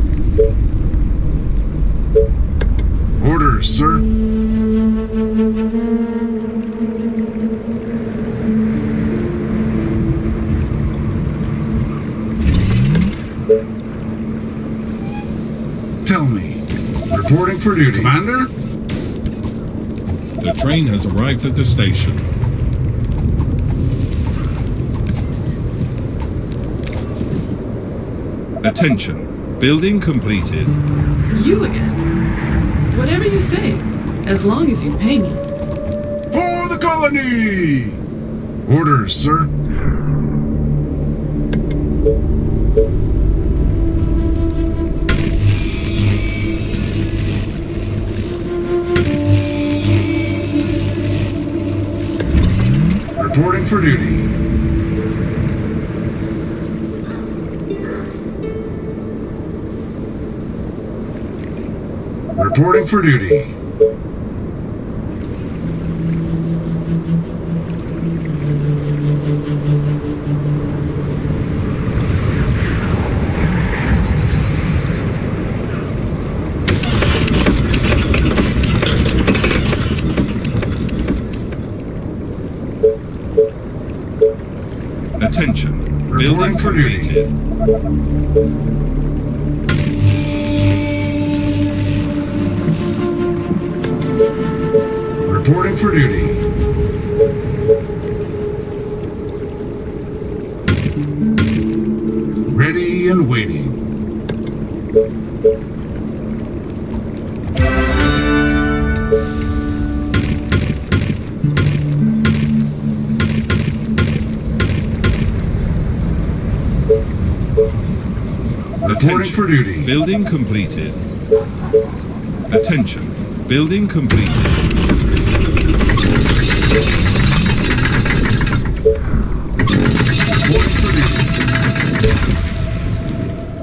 arrived at the station. Attention. Building completed. You again? Whatever you say, as long as you pay me. For the colony! Orders, sir. for duty. Reporting for duty. Reporting for duty. Building completed. Attention. Building completed.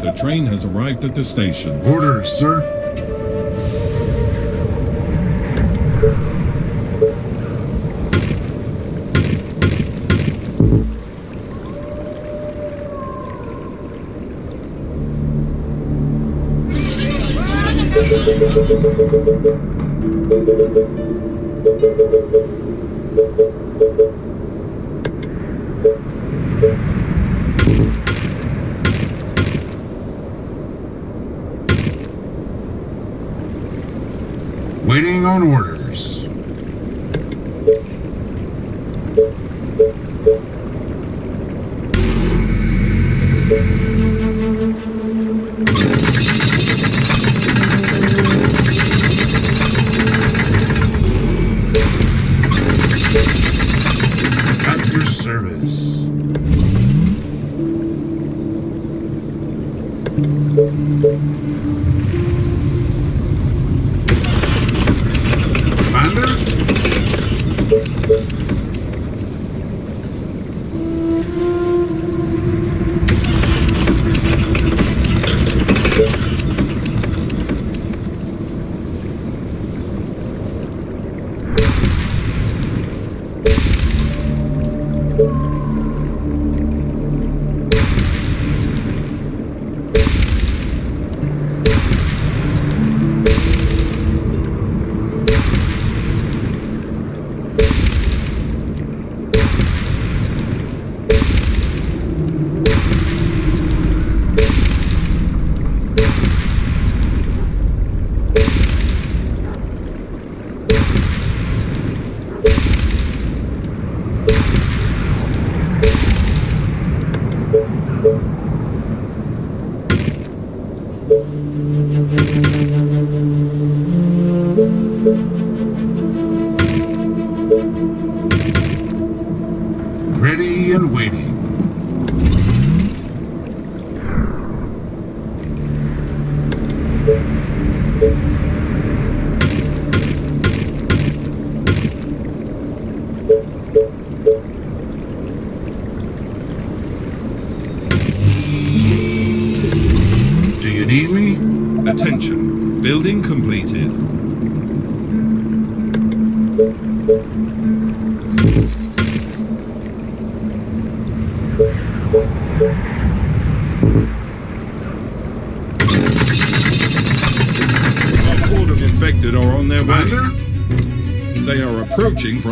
The train has arrived at the station. Orders, sir.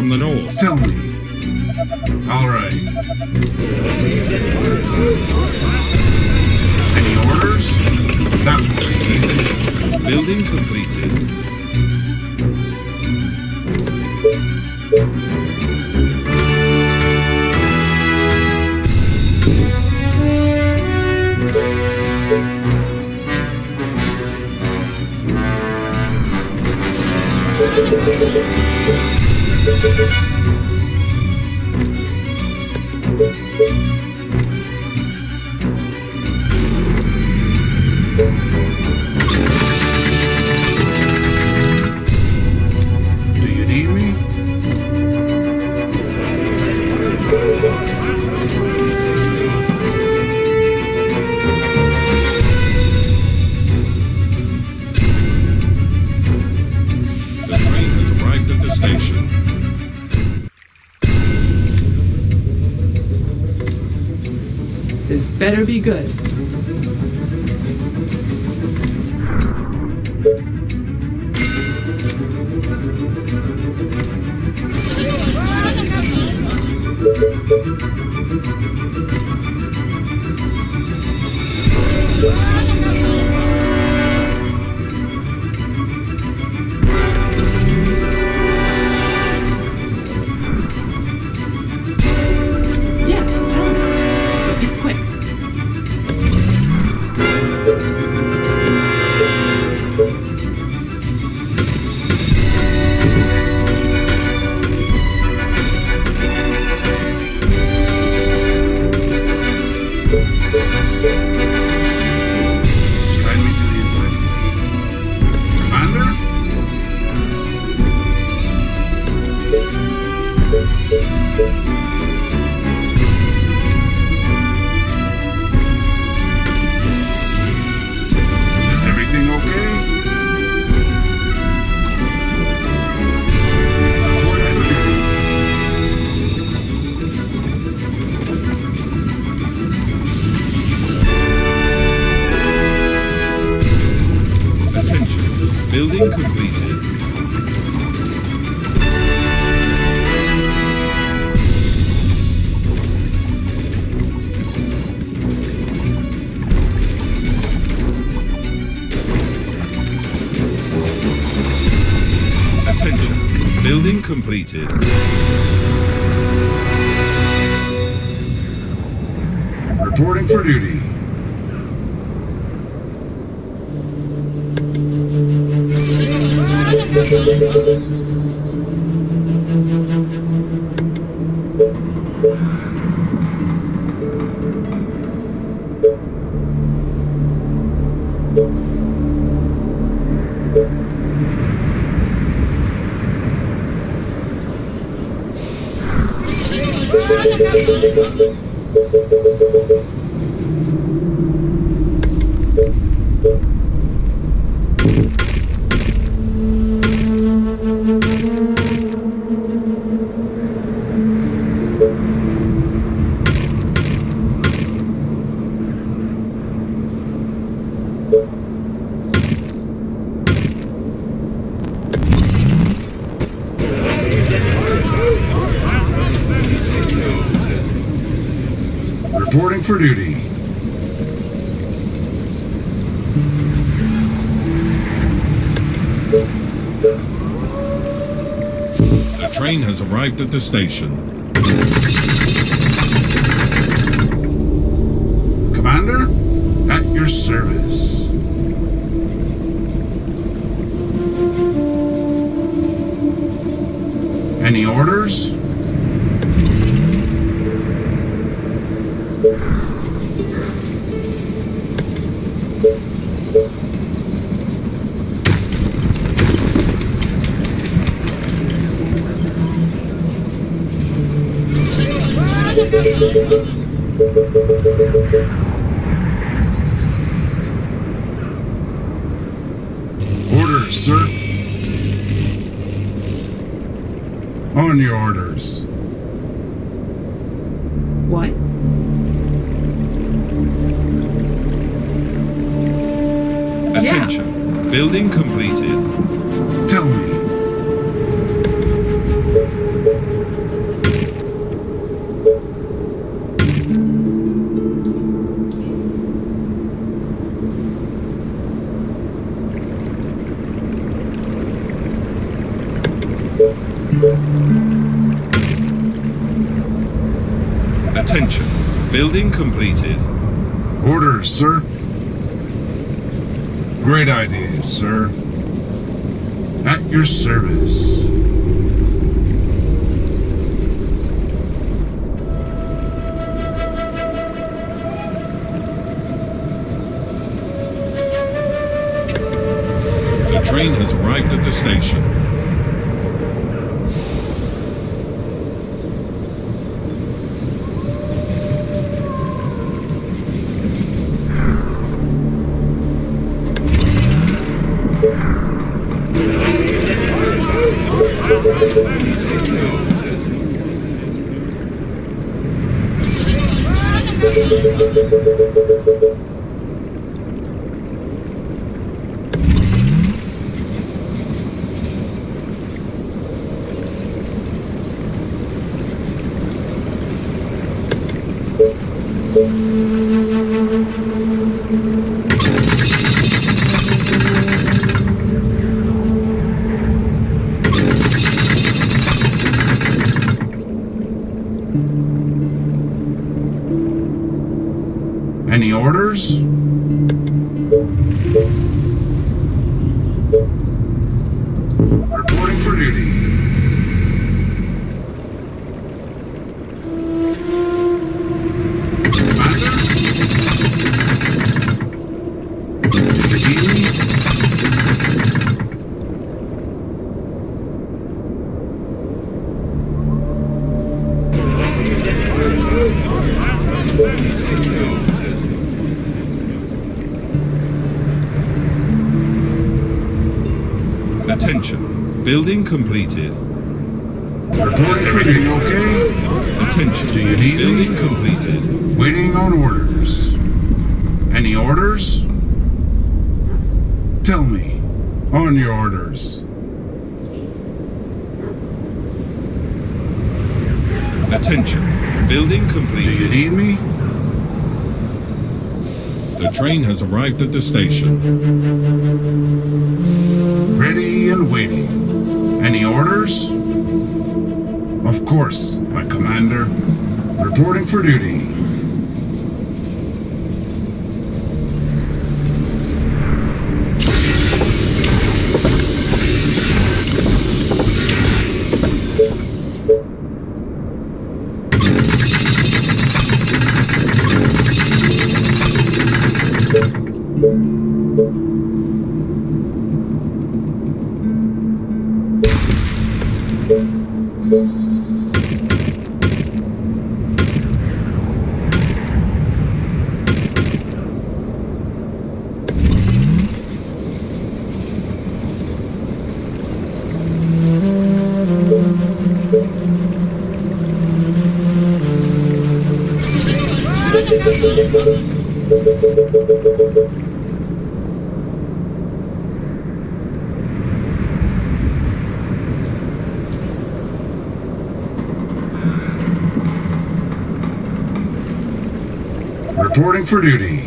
from the north. Arrived at the station. Your service. Building completed. For okay? Attention. Do you need me? Building completed. Waiting on orders. Any orders? Tell me. On your orders. Attention. Building Do you completed. need me? The train has arrived at the station. Of course, my commander. Reporting for duty. For duty.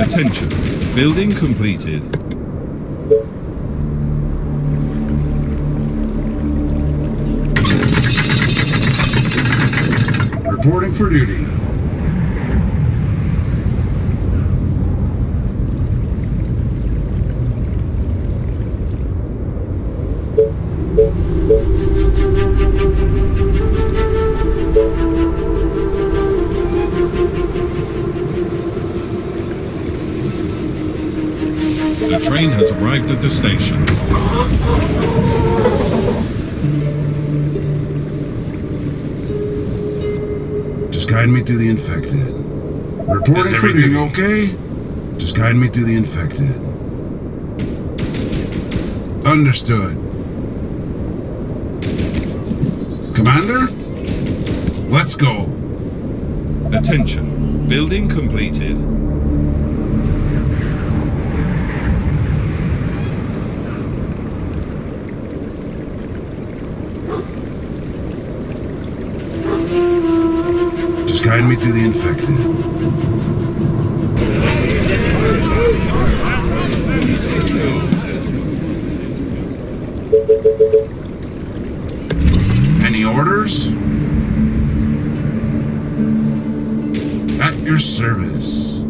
Attention. Building completed. For duty. The train has arrived at the station. Guide me to the infected. Reporting for okay? Just guide me to the infected. Understood. Commander? Let's go. Attention. Building completed. To the infected. Any orders? At your service.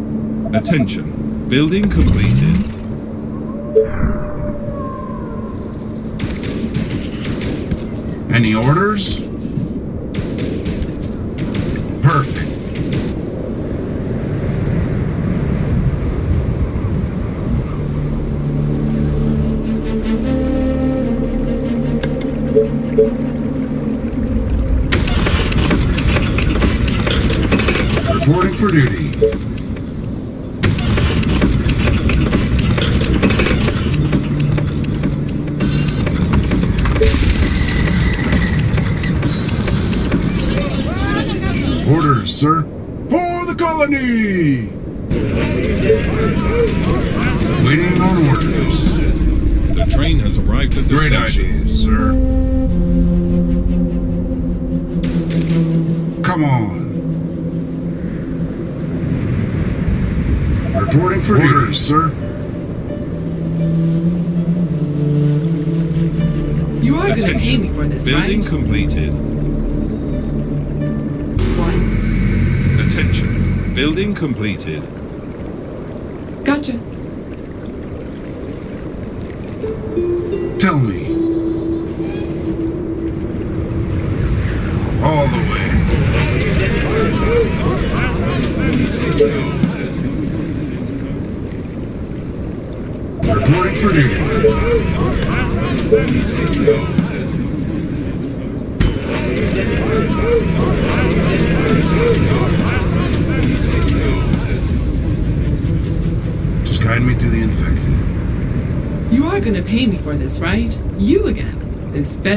Attention. Building completed.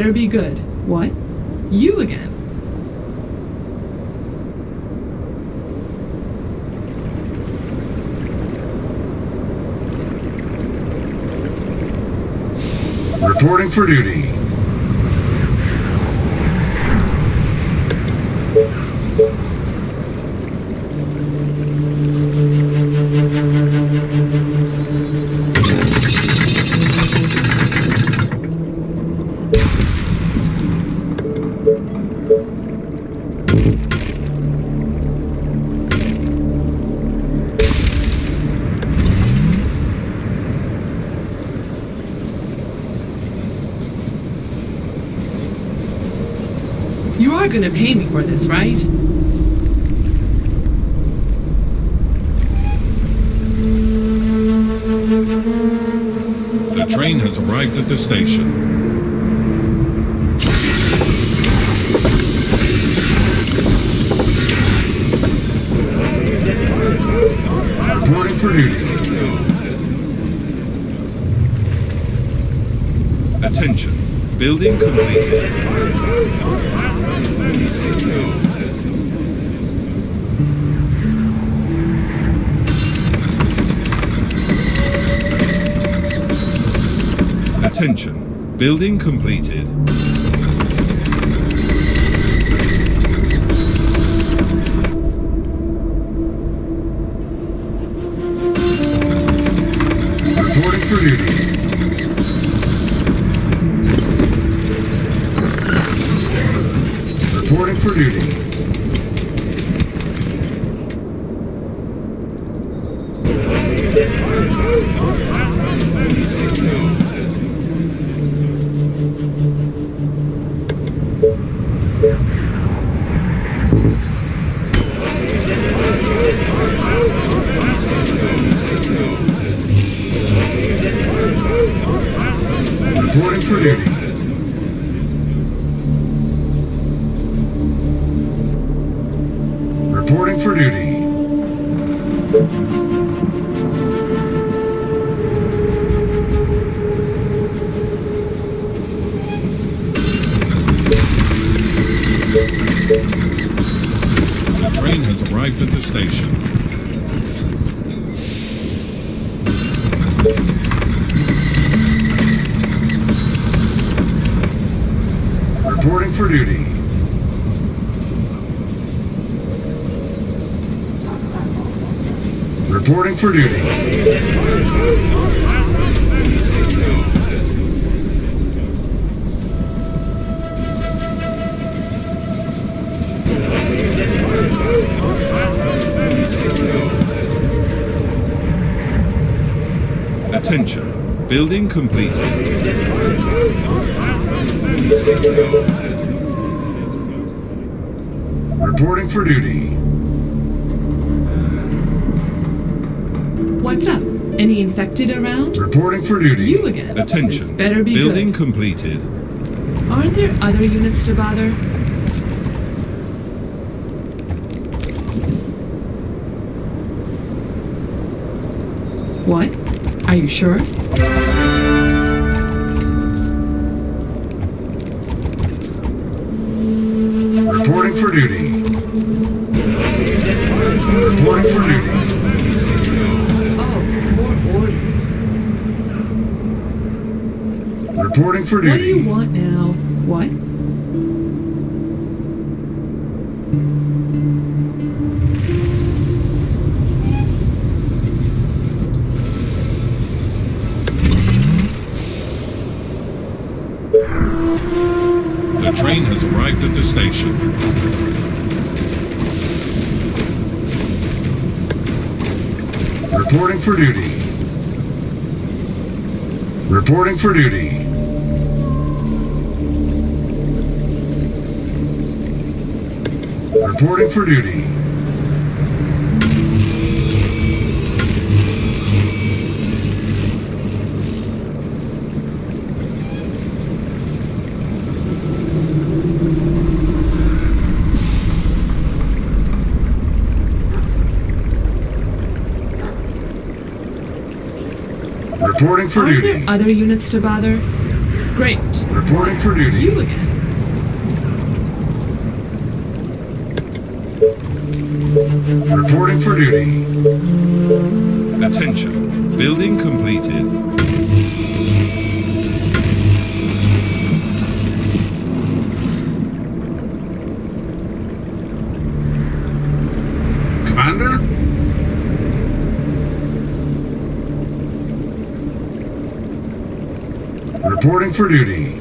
better be good. What? You again? Reporting for duty. for this, right? building completed. for duty. Attention, building completed. Attention. Be Building good. completed. Aren't there other units to bother? What? Are you sure? For duty. Reporting for duty. Reporting for duty. Reporting for Aren't duty. there other units to bother? Great. Reporting for duty. You again. Reporting for duty. Attention. Building completed. Commander? Reporting for duty.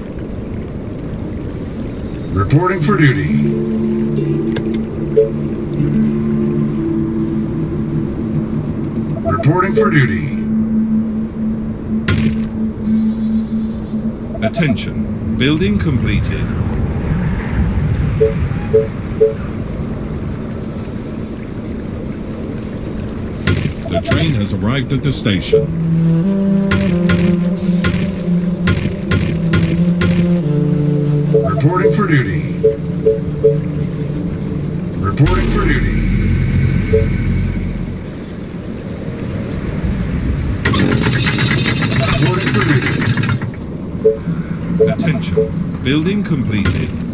Reporting for duty. Reporting for duty. Attention. Building completed. The train has arrived at the station. Reporting for duty. Reporting for duty. Reporting for duty. Attention. Building completed.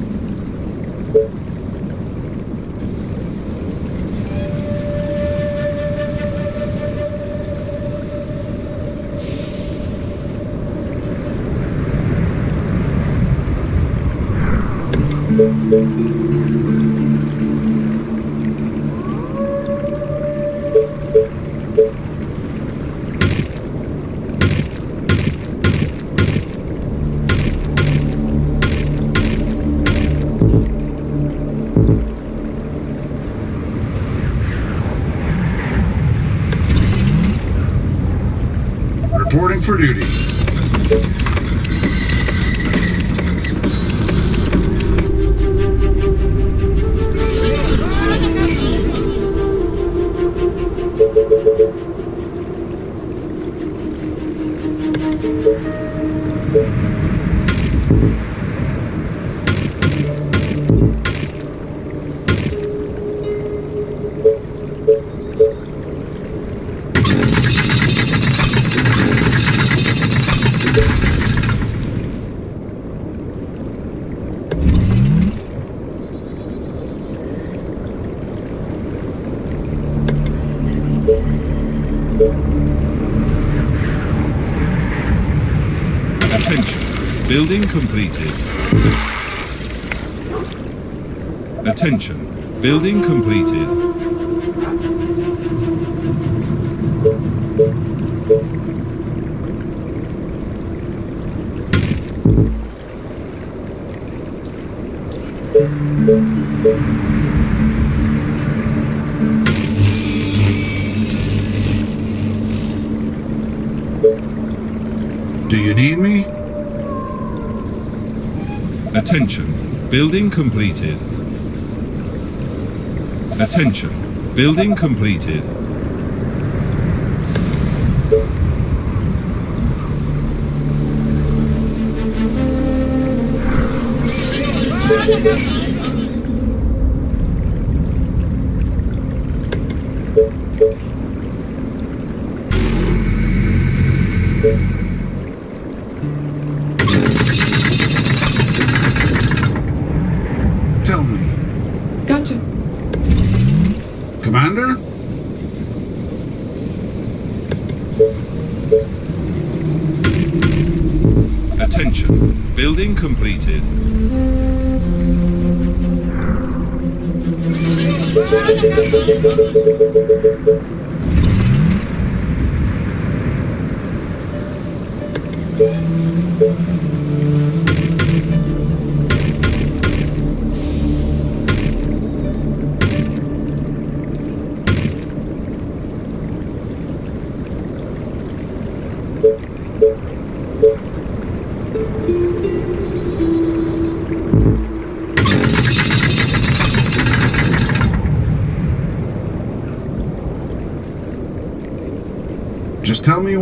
Building completed. Attention. Building completed. Building completed. Attention. Building completed.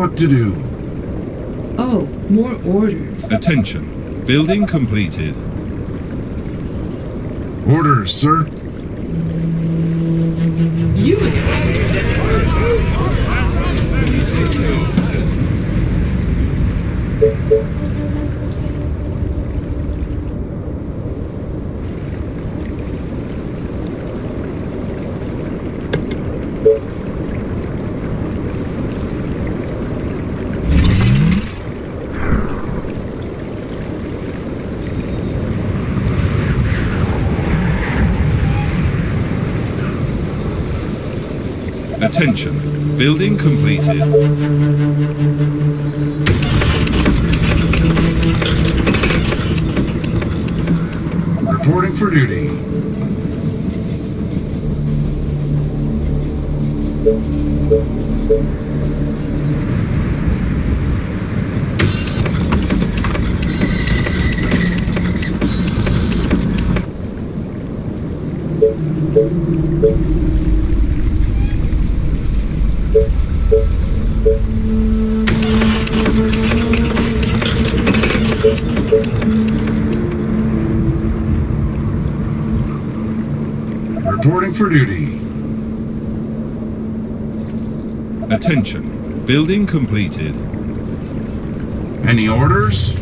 What to do. Oh, more orders. Attention. Building completed. Orders, sir. Attention. Building completed. Reporting for duty. Building completed. Any orders?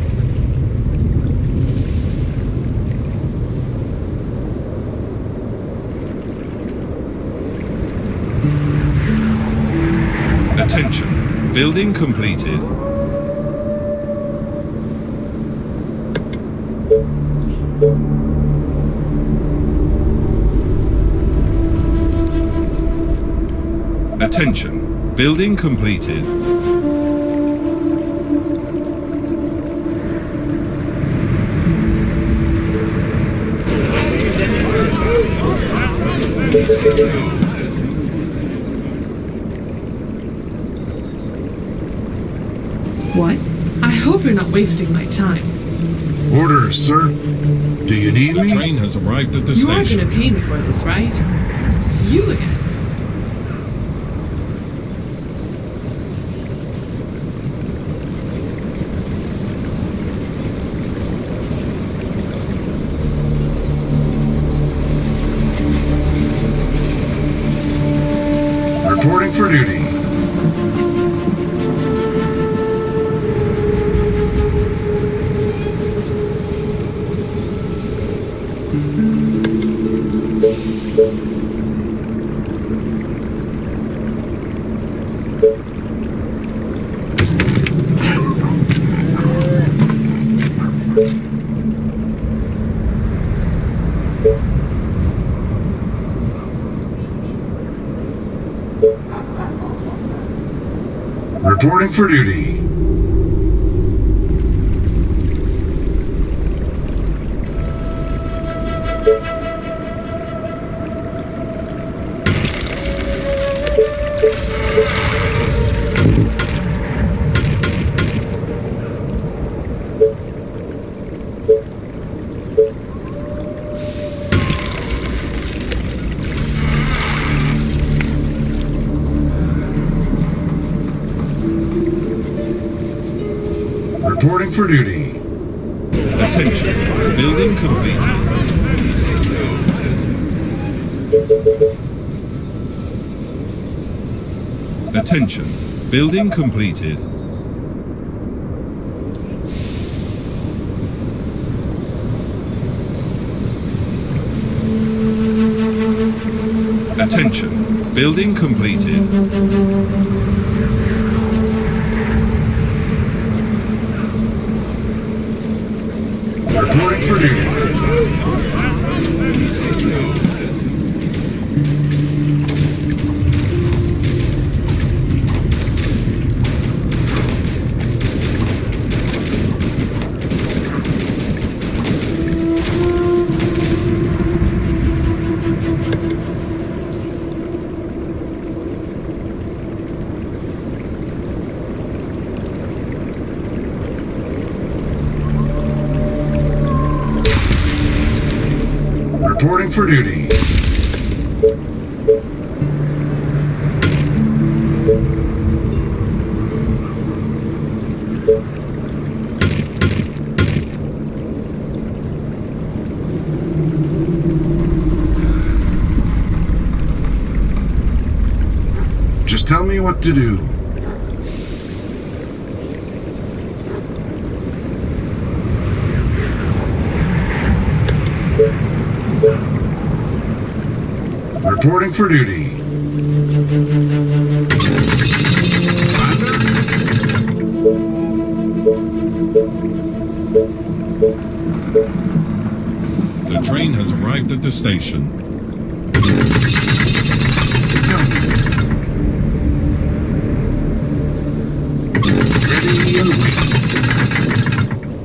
Attention. Building completed. Attention. Building completed. What? I hope you're not wasting my time. Orders, sir. Do you need The me? train has arrived at the You are gonna pay me for this, right? You again. For duty. Building completed. Tell me what to do. Reporting for duty. The train has arrived at the station. Tell me. Ready and wait.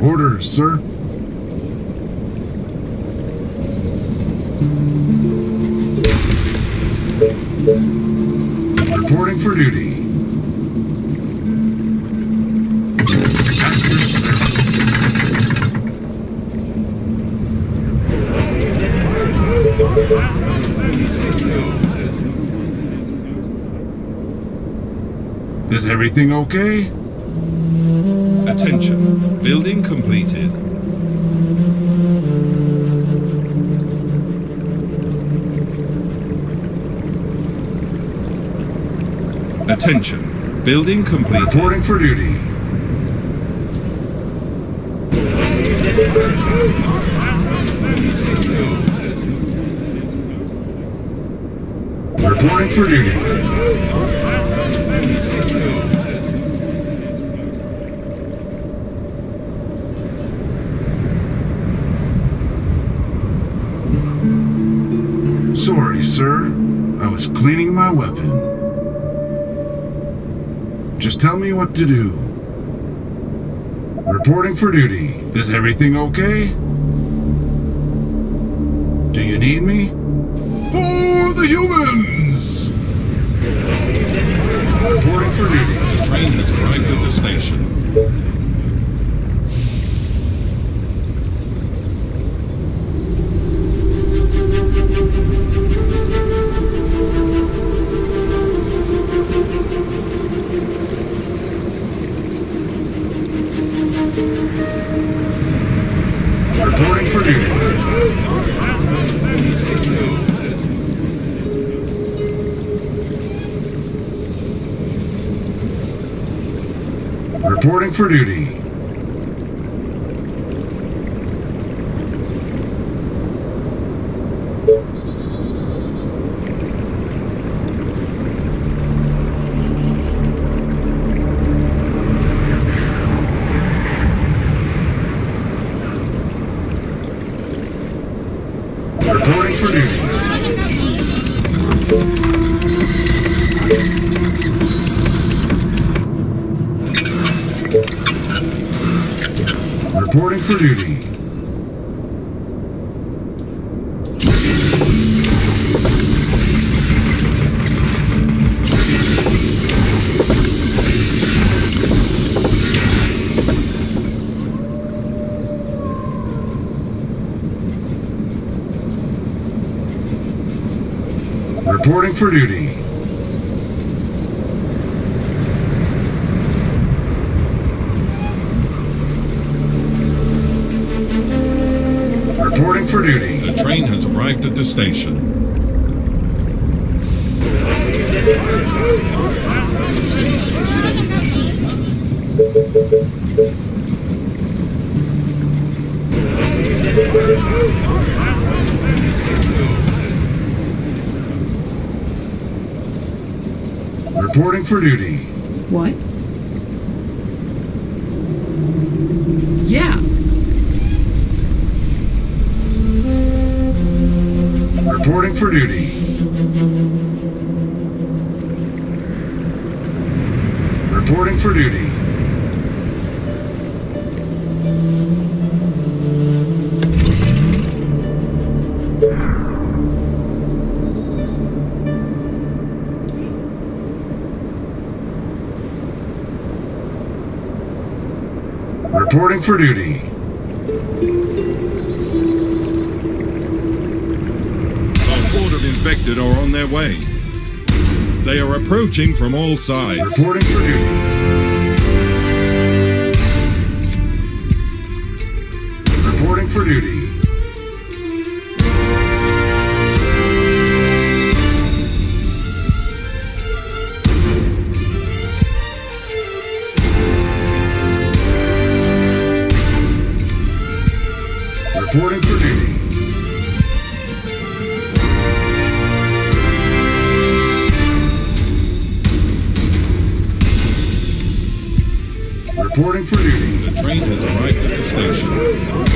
Orders, sir. Reporting for duty. Is everything okay? Attention. Building completed. Attention. Building completed. Reporting for duty. Reporting for duty. Sorry, sir. I was cleaning my weapon. Tell me what to do. Reporting for duty. Is everything okay? Do you need me? For the humans! Reporting for duty. The train has arrived at the station. For duty. Reporting for duty. Reporting for duty. The train has arrived at the station. for duty. What? reporting for duty. A horde of infected are on their way. They are approaching from all sides. Reporting for duty. Reporting for duty. train has arrived at the station.